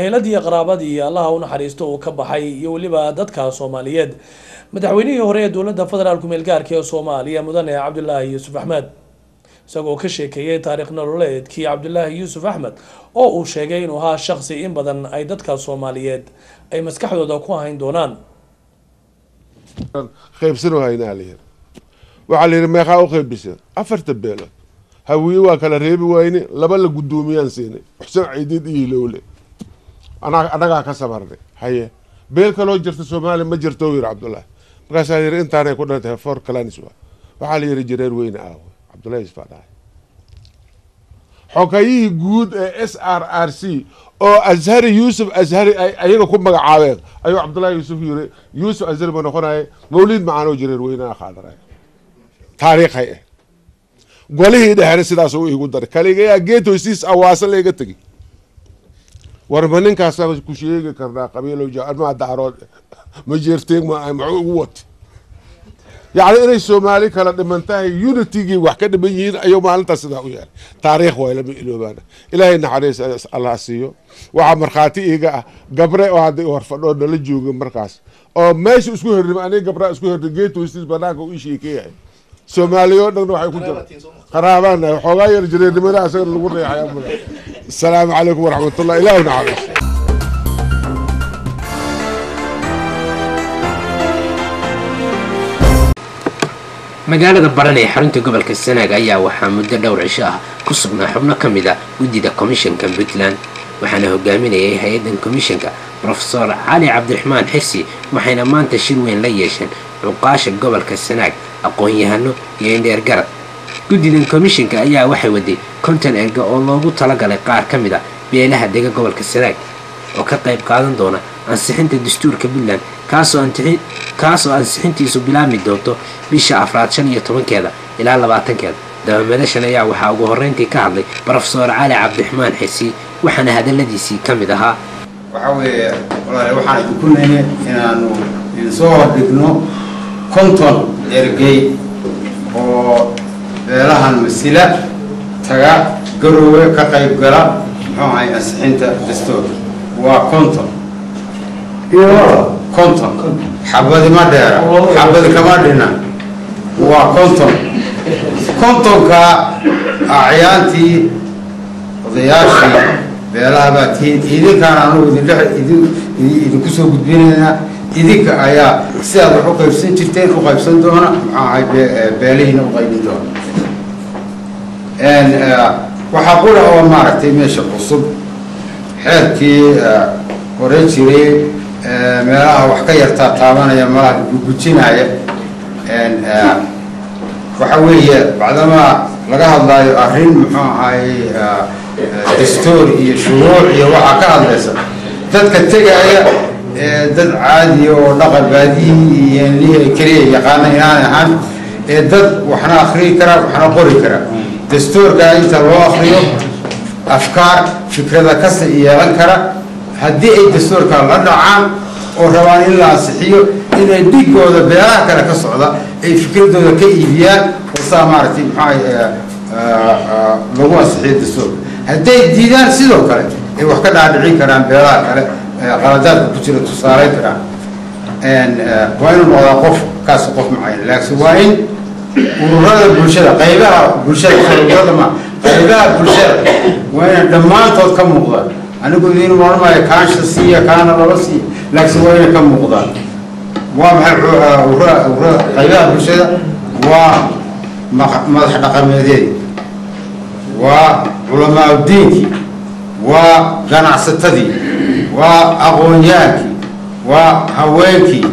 Eheladii qaraabadii allaha u naxariisto uu ka baxay iyo weliba dadka soomaaliyeed. Madaxweynihii hore ee dowladda federaalku meelgaarka ee soomaaliya mudane cabdulaahi yuusuf axmed isagoo ka sheekeeyey taariikh nololeedkii cabdulaahi yuusuf axmed oo uu sheegay inuu ahaa shaqsi in badan ay dadka soomaaliyeed ay maskaxdooda ku hayn doonaan qaybsano haynaa la yiri waxaa la yidhi u qaybisa afarta beelood. Hawiye waa kala reebi wayne laba la guddoomiyaan siinay xuseen ciidid iyo hilowle annagaa ka sabarnay haye beel kaloo jirta soomaaliya ma jirto yiri cabdullaahi markaasaa yidhi intaanay ku dhantahay for clans wa waxaa la yidhi jareer weyne aawe. Cabdullahi yusuf aa dhahay xogayihii guud ee s r r c oo ashari yuusuf ashari ay ayaga ku magacaabeen. Ayuu cabdullahi yuusuf yiri yuusuf ashari ma noqonaya mawliid macaan oo jareer weynaha qaadanaya taariikhay ah golihii dhexena sidaas u igu daray. Kaligayaa geed hoysiis awaasa layga tegi. Warma ninkaasa ku sheegi karnaa qabiilow jamaa dacrood ma jeerteeg ma muxuu ugu wati yacni inay soomaali kala dhiman tahay unitigii wax ka dhiman yihiin ayuu maalintaas sidaa u yeelay taariikh waay lama iloobaana ilaahay naxariis allah siiyo waxaa markhaati iiga ah gabre oo hadda horfadhoo nala jooga markaas oo meesha isku hernima aniga gabraa isku herni geet hoystiis banaanka u sheekeeyahay soomaaliya oo dhan waxay ku jira qaraabaan xoogaa yar jireernimada asaga lagu reexay asalaamu calaykum waraxmatullah ilaahu naxariis magaalada baran ee xarunta gobolka sanaag ayaa waxaa muddo dhowr cisho ah ku sugnaa xubno ka mid a guddida komishanka puntland waxaana hogaaminayay hay'addan komishanka rofesor cali cabdiraxmaan xirsi waxayna maanta shir weyn la yeesheen cuqaasha gobolka sanaag aqoon-yahano iyo indheer garad guddidan komishanka ayaa waxay waday konton erga oo loogu talagalay qaar ka mid a beelaha dega gobolka sanaag oo ka qayb qaadan doona ansixinta dastuurka puntland kaasoo ansixintiisu bilaabmi doonto bisha afraad shan iyo tobankeeda ilaa labaatankeeda. Dabamadashan ayaa waxaa ugu horreyntii ka hadlay rofesor cali cabdiraxmaan xirsi waxaana hadaladiisii ka mid ahaa. Waxaa weeye walaale waxaan nimi inaanu idin soo hordhigno konton ergey oo beelahan masila taga garoowe ka qayb gala muxuu ahay ansixinta dastuurka waa konton. Konton. Xabadi ma dheera xabadi kama dhina waa konton. Kontonka acyaantii odayaashii beelaha baa tihiin idinkaan anugu idinku soo gudbinaynaa idinka ayaa sidaad wax u qaybsan jirteen u qaybsan doona maxaa ahay beelihiina u qaybin doona. Waxaa qura oo maaragtay meesha cusub xeerkii hore jiray meelaha wax ka yartaa taabanaya malaha gugujinaya waxa weeye bacdamaa laga hadlaayo arrin muxuu ahay dastuur iyo shuruuc iyo waxaa ka hadlaysa. Dadka tegaya dad caadiya oo dhaqan baadiyihii iyo enlihii keliya yaqaana inaan ahaan ee dad waxna akriyi kara waxna qori kara dastuurka inta loo akriyo afkaar fikrada kasi yeelan kara haddii ay dastuurka la dhacaan oo rabaan in la ansixiyo inay dhigooda beelaha kale ka socda ay fikradooda ka iibiyaan oo saa maaragtay maxaa lagu ansixiyo dastuurka. Hadday diidaan sidoo kale ay wax ka dhaadhicin karaan beelaha kale qaladaadka ku jira tusaaleyn karaan waa inuu noqdaa qof kaas qof macayn laakiin waa in ururada bulshada qaybaha bulshada ururada ma qaybaha bulshada waa dhammaantood ka muuqdaan anigu idiin oran maayo kaansha siiya kaana laba siiya laakiin waa inay ka muuqdaan waa maxay qaybaha bulshada waa madax dhaqameedyadii waa culamaa diinkii waa ganacsatadii waa aqoonyaankii waa haweenkii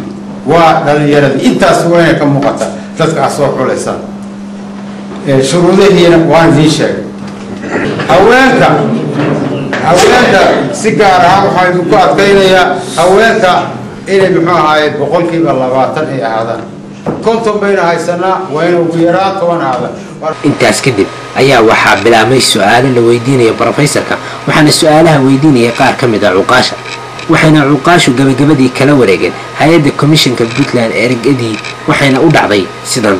waa dhalinyaradii intaas waa inay ka muuqata dadka aad soo xulaysa shuruudihiina waan idiin sheegay haweenka. Haweenka si gaar ahaan waxaan idinku adkaynayaa haweenka inay muxuu ahaaye boqolkiiba labaatan ay ahaadaan. Konton bayna haysanaa waa in ugu yaraan toban ahaadaan. Intaas kadib ayaa waxaa bilaabmay su'aalo la weydiinaya brofesorka waxaana su'aalaha weydiinaya qaar ka mid ah cuqaasha. Waxayna cuqaashu gabagabadii kala wareegeen hay'adda komishanka puntland ergadii waxayna u dhacday sidan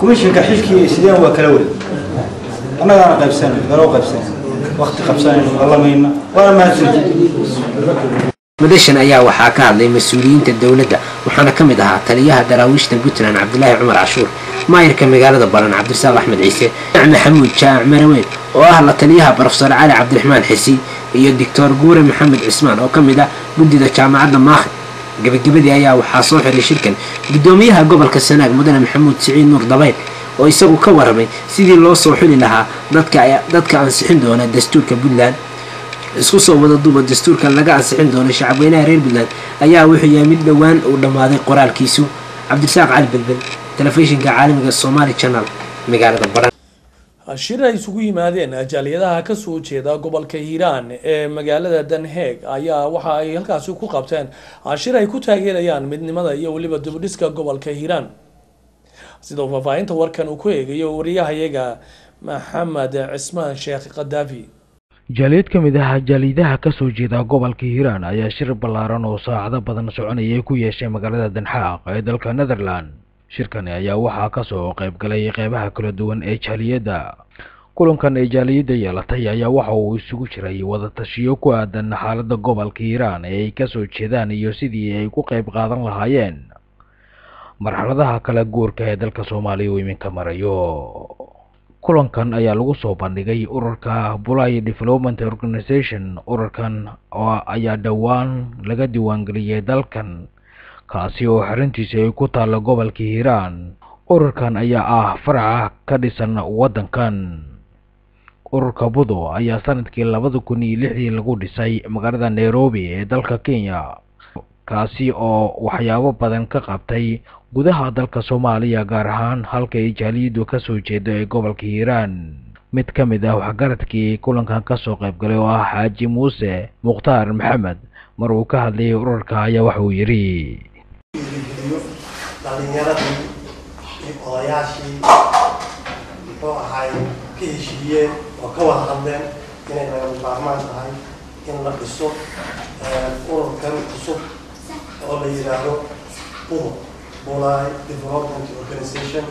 komishanka xilkii sideen waa kala wareeg annagaana qaybsanay galoo qaybsanay waqti qabsanayna ballamayna waana mahadsanti madashan ayaa waxaa ka hadlay mas'uuliyiinta dowladda waxaana ka mid ahaa taliyaha daraawiishta puntland cabdilaahi cumar cashuur maayirka magaalada baran cabdirasaaq axmed ciise maxamuud jaac maraweyn oo ah la taliyaha brofesor cali cabdiraxmaan xisi iyo doctor guure maxamed cismaan oo ka mid ah guddida jaamacadda maakhi gabagabadii ayaa waxaa soo xiray shirkan. Guddoomiyaha gobolka sanaag mudane maxamuud siciid nuur dabayl oo isagu ka waramay sidii loo soo xuli lahaa dadka ansixin doona dastuurka puntland. Isku soo wada duuba dastuurka laga ansixin doono shacabweynaha reer puntland ayaa wuxuu yahay mid dhowaan uu dhammaaday qoraalkiisu. Cabdirasaaq cali telefishinka caalamiga somaali channel magaalada baran. Shir ay isugu yimaadeen jaaliyadaha ka soo jeeda gobolka hiiraan ee magaalada danheeg ayaa waxa ay halkaasi ku qabteen. Shir ay ku taageerayaan midnimada iyo weliba dibudhiska gobolka hiiraan sidoo faahfaahinta warkan uu ku eegayo wariyahayaga maxamed cismaan sheekh kadaafi jaaliyad ka mid ah jaaliidaha ka soo jeeda gobolka hiiraan ayaa shir ballaaran oo saacado badan soconayay ku yeeshay magaalada danxaaq ee dalka netherland shirkani ayaa waxaa ka soo qayb galay qeybaha kala duwan ee jaaliyadda kulankan ay jaaliyadda yeelatay ayaa waxa uu isugu jiray wadatashiyo ku aadan xaaladda gobolka hiiraan ee ay ka soo jeedaan iyo sidii ay ku qayb qaadan lahaayeen marxaladaha kala guurka ee dalka soomaaliya uu iminka marayo. Kulankan ayaa lagu soo bandhigay ururka bulay development organization. Ururkan ayaa dhowaan laga diiwaangeliyey dalkan kaasi oo xaruntiisa ay ku taalla gobolka hiiraan. Ururkan ayaa ah faraca ka dhisan waddankan. Ururka budo ayaa sannadkii labada kun iyo lixdii lagu dhisay magaalada nairobi ee dalka kenya kaasi oo waxyaabo badan ka qabtay gudaha dalka soomaaliya gaar ahaan halka ay jaaliyadu ka soo jeedo ee gobolka hiiraan. Mid ka mid ah waxgaradkii kulankan ka soo qayb galay oo ah xaaji muuse mukhtaar maxamed mar uu ka hadlayay ururka ayaa waxa uu yidhi dhalinyaradii iyo odayaashii muxuu ahay ka heshiiyeen oo ka wada hadleen inay lagama maarmaan tahay in la dhiso ururkan cusub oo la yidhaahdo budo bulai development organization.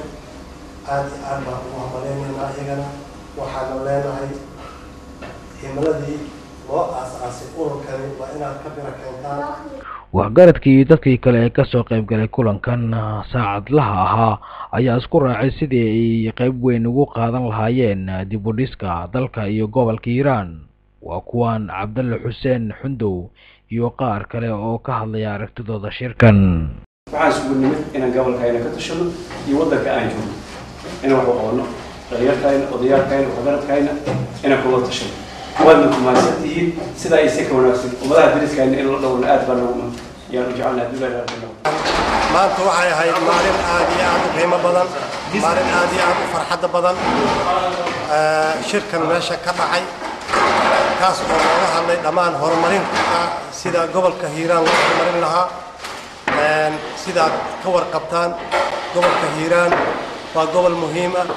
Aad iyo aad baan ugu hambaleynaynaa iyagana. Waxaana leenahay himiladii loo aas-aasay ururkani waa inaad ka bira keentaan. Waxgaradkii dadkii kale ee ka soo qayb galay kulankan saacadlaha ahaa ayaa isku raacay sidii ay qayb weyn ugu qaadan lahaayeen dib u dhiska dalka iyo gobolka hiiraan waa kuwan cabdalle xuseen xundow iyo qaar kale oo ka hadlaya aragtidooda shirkan waxaan isugu nimid inaan gobolkayna ka tashano iyo waddanka aan joogno inaan wax u qabano dhalinyarkayna odayaalkayna waxgaradkayna inaan kula tashano waadna kumaadsan tihiin sida ay si ka wanaagsan ummadaha dariskayna in la dhowrna aad baan nagu yaan u jecelnahay duulaha maanta waxay ahayd maalin aad iyo aad u qiimo badan maalin aad iyo aad u farxadda badan shirkan meesha ka dhacay kaas oo looga hadlay dhammaan horumarinta sida gobolka hiiraan loo horumarin lahaa sidaad ka warqabtaan gobolka hiiraan. Waa gobol muhiim ah.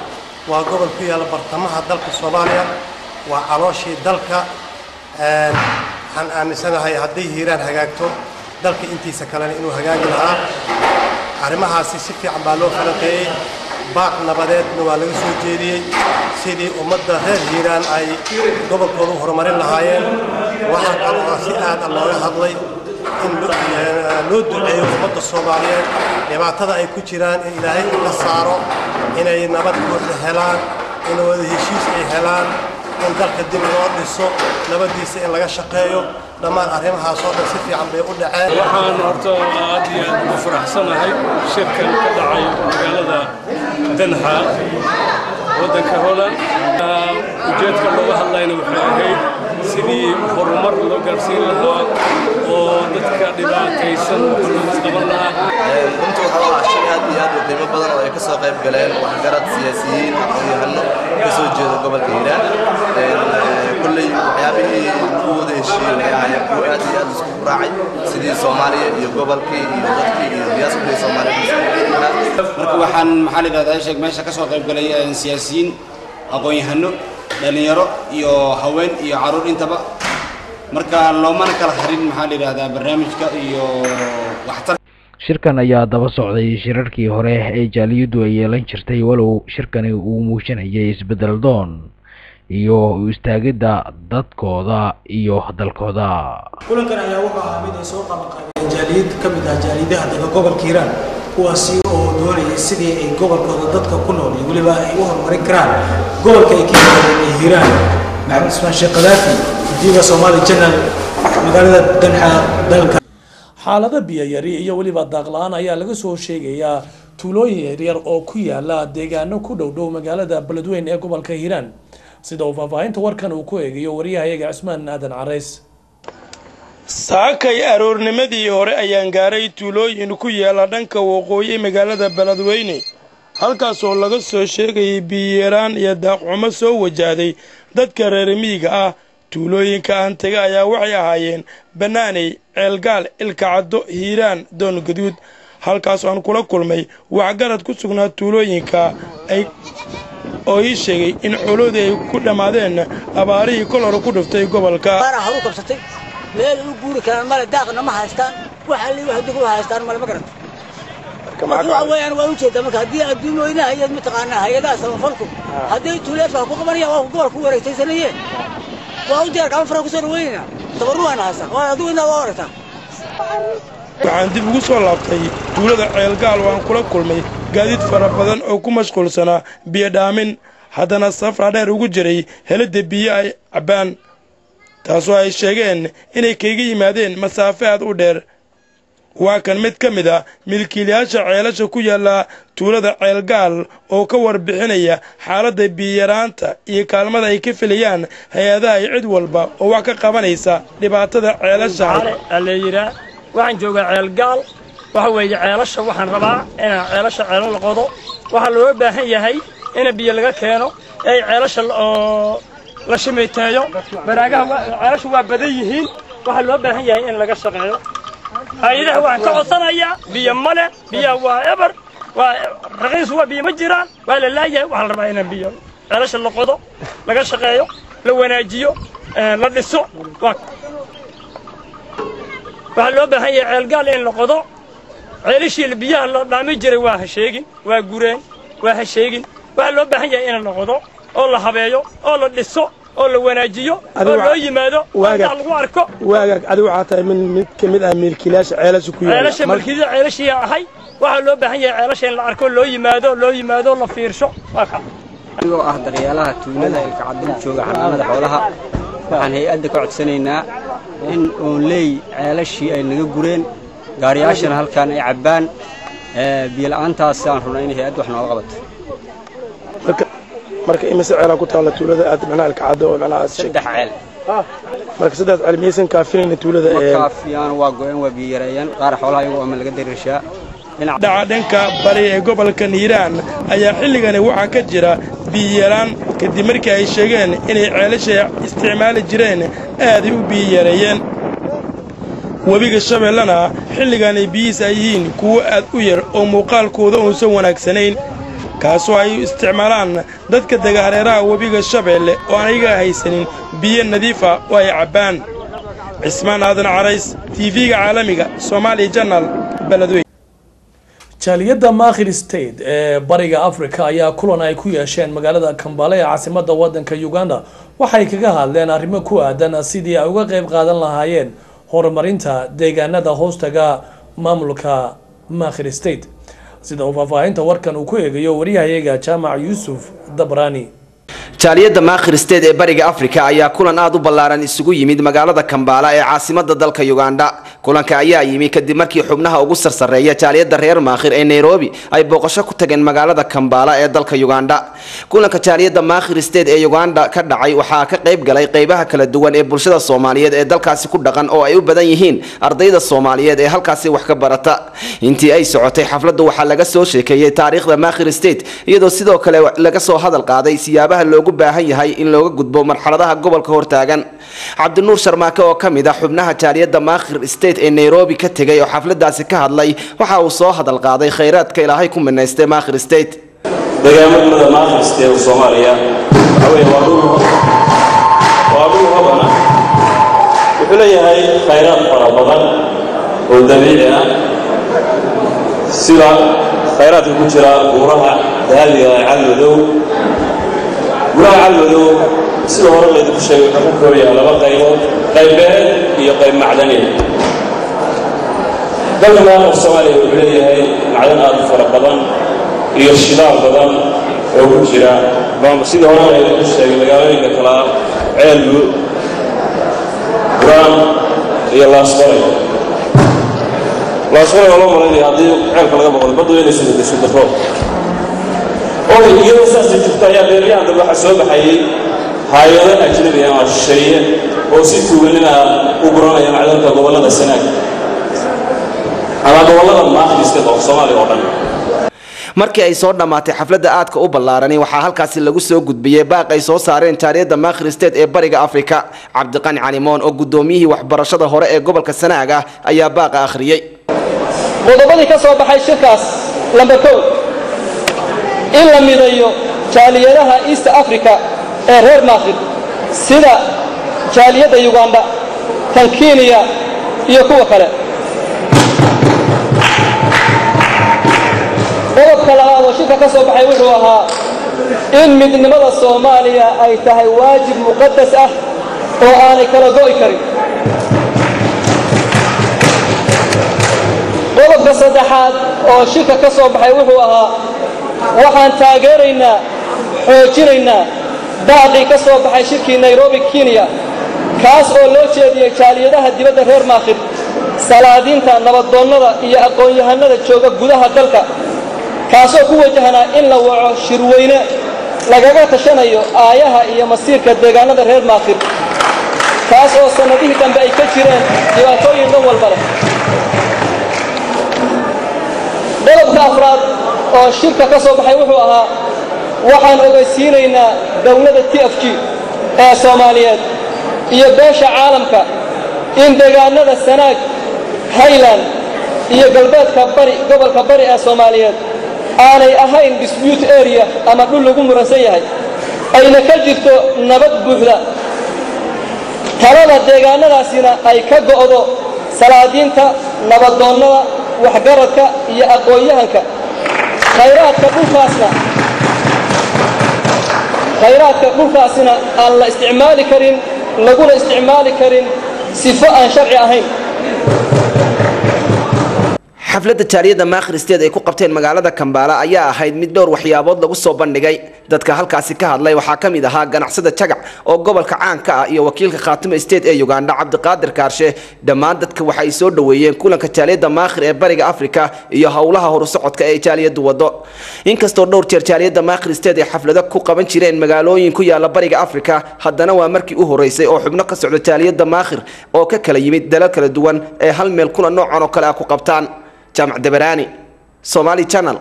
Waa gobol ku yaalla bartamaha dalka soomaaliya. Waa calooshii dalka. Waxaan aaminsanahay hadday hiiraan hagaagto dalka intiisa kalena inuu hagaagi lahaa. Arrimahaasi si fiican baa loo falanqeeyey baaq nabadeedna waa laga soo jeediyey. Sidii ummadda reer hiiraan ay gobolkooda u horumarin lahaayeen. Waxaa kaloo si aad a looga hadlay in loo duceeyo ummadda soomaaliyeed. Dhibaatada ay ku jiraan in ilaahay ka saaro inay nabad buuxda helaan in wada heshiis ay helaan in dalka dib loo dhiso nabadiisa in laga shaqeeyo. Dhammaan arrimahaas oo dhan si fiican bay u dhaceen. Waxaan horta aad iyo aad ugu faraxsanahay shirkan ka dhacay magaalada danxa waddanka holland. Ujeedka looga hadlayna waxay ahayd sidii horumar loo gaarsiin lahaa oo dadka dhibaataysan qaban lahaa runtii waxaa ah shay aad iyo aad u qiimo badan oo ay ka soo qayb galeen waxgarad siyaasiyiin aqoon-yahano ka soo jeeda gobolka hiiraan kolley waxyaabihii lagu wada heshiiyey waxay ahaayeen kuwo aad iyo aad isku raacay sidii soomaaliya iyo gobolkii iyo dadkii iyo diyaasadii soomaaliya marka waxaan maxaa la yidhahdaa sheeg meesha ka soo qayb galay siyaasiyiin aqoon-yahano dhalinyaro iyo haween iyo caruur intaba marka loomana kala harin maxaa la yidhahdaa barnaamijka iyo waxtar shirkan ayaa daba socday shirarkii hore ee jaaliyaddu ay yeelan jirtay walow shirkani uu muujinayay isbeddel doon iyo u istaagidda dadkooda iyo dalkooda. Kulankan ayaa wuxuu ahaa mid ay soo qabanqaabeen jaaliyad ka mid ah jaaliyadaha daga gobolka hiiraan kuwaasi oo doonayay sidii ay gobolkooda dadka ku nool iyo weliba ay u horumarin karaan gobolka ay ka yimaadeen ee hiiraan. Maxamed ismaan sheekh kadaafi xaalado biyayari iyo weliba daaqla-aan ayaa laga soo sheegayaa tuulooyin yaryar oo ku yaalla deegaano ku dhow dhow magaalada beledweyn ee gobolka hiiraan. Sida uu faahfaahinta warkan uu ku eegayo wariyahayaga cismaan aadan carays saakay aroornimadii hore ayaan gaaray tuulooyin ku yaalla dhanka waqooyi magaalada beledweyne halkaas oo laga soo sheegayay biyaraan iyo daaqxumo soo wajahday dadka reer miyiga ah tuulooyinka aan tega ayaa waxay ahaayeen bannaaney ceelgaal ilkacaddo hiiraan doon gaduud halkaas aan kula kulmay waxgarad ku sugnaa tuulooyinka ay oo ii sheegay in coloodii ay ku dhammaadeen abaarihii kol hore ku dhuftay gobolka. Meel u guuri karaan male daaqna ma haystaan waxa li wax dugu haystaan male ma waxa weeyaan waa u jeedaa marka haddii adduun weynaha iyo mataqaanaa hay'adaha samafalku. Hadday tuuleedka ku qabanayaan waa gobol ku wareegtaysanayeen waxaan dib ugu soo laabtay tuulada ceelgaal oo aan kula kulmay gaadiid fara badan oo ku mashquulsanaa biyo dhaamin haddana safra dheer ugu jiray helidda biyo ay cabbaan taasoo ay sheegeen inay kaga yimaadeen masaafe aad u dheer waa kan mid ka mid ah milkiilayaasha ceelasha ku yaalla tuulada ceelgaal oo ka warbixinaya xaaladda biyaraanta iyo kaalmada ay ka filayaan hay'adaha iyo cid walba oo wax ka qabanaysa dhibaatada ceelasha. Aleeyiraa waxaan joogaa ceelgaal waxa weeye ceelasha waxaan rabaa inaan ceelasha ceelo la waxaa looga baahan yahay in biyo laga keeno ay ceelasha oo la shimayteeyo. Baraagaha ceelasha waa badan yihiin. Waxaa loo baahan yahay in laga shaqeeyo hay'adaha waxaan ka codsanayaa. Biyo male biyaha waa eber. Waa raqiis waa biyo ma jiraan. Waa la laayahay. Waxaa la rabaa inaan biyo ceelasha la qodo laga shaqeeyo la wanaajiyo la dhiso. Waxaa loo baahan yahay ceelgaal in la qodo. Ceelishii biyaha la dhaami jiray waa ha sheegin waa gureen waa ha sheegin. Waxaa loo baahan yahay in la qodo oo la habeeyo oo la dhiso oo la wanaajiyo oo loo yimaado intaa lagu arko. waagaag adigu waxaa tahay mid mid ka mid ah milkiilayaasha ceelasha ku ceelasha milkiilada ceelashii ahay waxaa loo baahan yahay ceelasha in la arko loo yimaado loo yimaado la fiirsho. Waa ka. Anigoo ah daryeelaha tuulada ilka cabdil jooga xanaanada xoolaha waxaan hay'adda ka codsanaynaa in oonleey ceelashii ay naga gureen gaariyaashana halkaan ay cabbaan biyola'aantaas aan rabnaa in hay'adda wax nooga qabato marka imise ceelaa ku taalla tuulada aad macnaha alkacadda oo macnaha aad saddex ceel. Marka saddex ceel miyaysan kaafinayna tuulada ma kaafiyaan waa go-een waa biyo yareeyaan. Qaar xoolaha iyagu ama laga dariirshaa dhaca dhanka bari ee gobolka hiiraan ayaa xilligani waxaa ka jira biyaraan kadib markii ay sheegeen inay ceelasha isticmaali jireen aaday u biyo yareeyeen. Webiga shabeellana xilligan ay biyihiis ay yihiin kuwo aad u yar oo muuqaalkooda uusan wanaagsanayn kaasoo ay isticmaalaan dadka dagaareeraha webiga shabeelle oo aan haysanin biyo nadiifa oo ay cabbaan. Cismaan aadan carays tv-ga caalamiga soomaaliya janal beledweyn jaaliyadda makhir state ee bariga africa ayaa kulan ay ku yeesheen magaalada kambale ee caasimadda waddanka uganda. Waxay kaga hadleen arrimo ku aadan sidii ay uga qayb qaadan lahaayeen horumarinta deegaanada hoostaga maamulka makhir state sida uu faahfaahinta warkan uu ku eegayo waryahayaga jaamac yuusuf dabrani jaaliyadda maakhir state ee bariga afrika ayaa kulan aad u ballaaran isugu yimid magaalada kambaala ee caasimadda dalka uganda kulanka ayaa yimi kadib markii xubnaha ugu sarsareeya jaaliyadda reer maakhir ee nairobi ay booqasho ku tageen magaalada kambaala ee dalka uganda. Kulanka jaaliyadda maakhir state ee uganda ka dhacay waxaa ka qayb galay qaybaha kala duwan ee bulshada soomaaliyeed ee dalkaasi ku dhaqan oo ay u badan yihiin ardayda soomaaliyeed ee halkaasi wax ka barata. Intii ay socotay xafladdu waxaa laga soo sheekeeyey taariikhda maakhir state iyadoo sidoo kale laga soo hadal qaaday siyaabaha loogu baahan yahay in looga gudbo marxaladaha gobolka hortaagan. Cabdinuur sharmaake oo ka mid ah xubnaha jaaliyadda maakhir state ee nairobi ka tegay oo xafladaasi ka hadlay waxa uu soo hadal qaaday khayraadka ilaahay ku minaystay maakhir state. Deegaamada maakhir state ee soomaaliya waa dhul dhul hodana wuxuu leeyahay khayraad fara badan oo dabiici ah. Sida khayraadka ku jira buuraha dahabiga ee calmadow buraha calmadow sida hore laydinku sheegay wuxuu ka koobayaa laba qaybood qayb beereed iyo qayb macdaneed dalka oo soomaaliya wuxuu leeyahay macdan aad u fara badan iyo shidaal badan oo ku jira. Sida hore laydinku sheegay magaalooyinka kalaa ceelbu buraan iyo laasqoray laasqoray oo loo malaynaya haddii ceelka laga boqdo baddu inay soo gasho batrool oo iyadoo saasay jirto ayaa beeryahan dambe waxaa soo baxayay hay'ado ajnabi ama shisheeye oo si tuuganina u guranaya macdanta gobollada sanaag ama gobollada maakhriska oo soomaaliya oo dhan markii ay soo dhammaatay xafladda aadka u ballaarani waxaa halkaasi lagu soo gudbiyey baaq ay soo saareen jaaliyadda maakhir state ee bariga afrika. Cabdiqani calimoon oo guddoomiyihii waxbarashada hore ee gobolka sanaag ah ayaa baaqa akhriyey. Qodobadii ka soo baxay shirkaas lamber kow in la midayo jaaliyadaha east africa ee reer maakhir sida jaaliyadda uganda tan kenya iyo kuwa kale qodobka labaad oo shirka ka soo baxay wuxuu ahaa in midnimada soomaaliya ay tahay waajib muqadas ah oo aanay kala go'i karin. Qodobka saddexaad oo shirka ka soo baxay wuxuu ahaa waxaan taageeraynaa xoojinaynaa daaqii ka soo baxay shirkii nairobi kenya kaas oo loo jeediyey jaaliyadaha dibadda reer maakhir salaadiinta nabadoonnada iyo aqoon-yahanada jooga gudaha dalka kaasoo ku wajahnaa in la waco shirweyne lagaga tashanayo aayaha iyo masiirka deegaanada reer maakir kaas oo sannadihii dambe ay ka jireen dhibaatooyin dhan walba leh. Qodobka afraad oo shirka ka soo baxay wuxuu ahaa waxaan ogeysiinaynaa dowladda t f g ee soomaaliyeed iyo beesha caalamka in deegaanada sanaag highland iyo galbeedka bari gobolka bari ee soomaaliyeed aanay ahayn dispute area ama dhul lagu muransan yahay. Ayna ka jirto nabad buuxda. Talada deegaanadaasina ay ka go'do salaadiinta nabadoonnada waxgaradka iyo aqoon-yahanka. Khayraadka dhulkaasna khayraadka dhulkaasina aan la isticmaali karin laguna isticmaali karin sifo aan sharci ahayn xafladda jaaliyadda maakhristeed ay ku qabteen magaalada kambaala ayaa ahayd mid dhowr waxyaabood lagu soo bandhigay. Dadka halkaasi ka hadlay waxaa ka mid ahaa ganacsada jagac oo gobolka caanka ah iyo wakiilka khaatimo state ee uganda cabdiqaadir kaarshe dhammaan dadka waxa ay soo dhoweeyeen kulanka jaaliyadda maakhir ee bariga afrika iyo howlaha horusocodka ee jaaliyaddu wado inkastoo dhowr jeer jaaliyadda maakhristeed ay xaflado ku qaban jireen magaalooyin ku yaalla bariga afrika haddana waa markii u horeysay oo xubno ka socda jaaliyadda maakhir oo ka kala yimid dalal kala duwan ee hal meel kuna noocan oo kale ah ku qabtaan jaamac dabaraani somali channel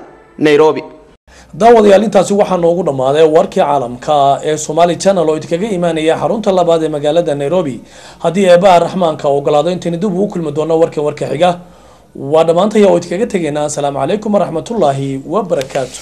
nairobi. Daawadayaal intaasi waxaa noogu dhammaaday warkii caalamka ee somaali channel oo idinkaga imaanaya xarunta labaad ee magaalada nairobi. Haddii eebaha raxmaanka ogolaado intayna dib ugu kulmi doono warkan warka xiga waa dhammaantaya oo idinkaga tegaynaa. Asalaamu calaykum waraxmatullaahi wabarakaatu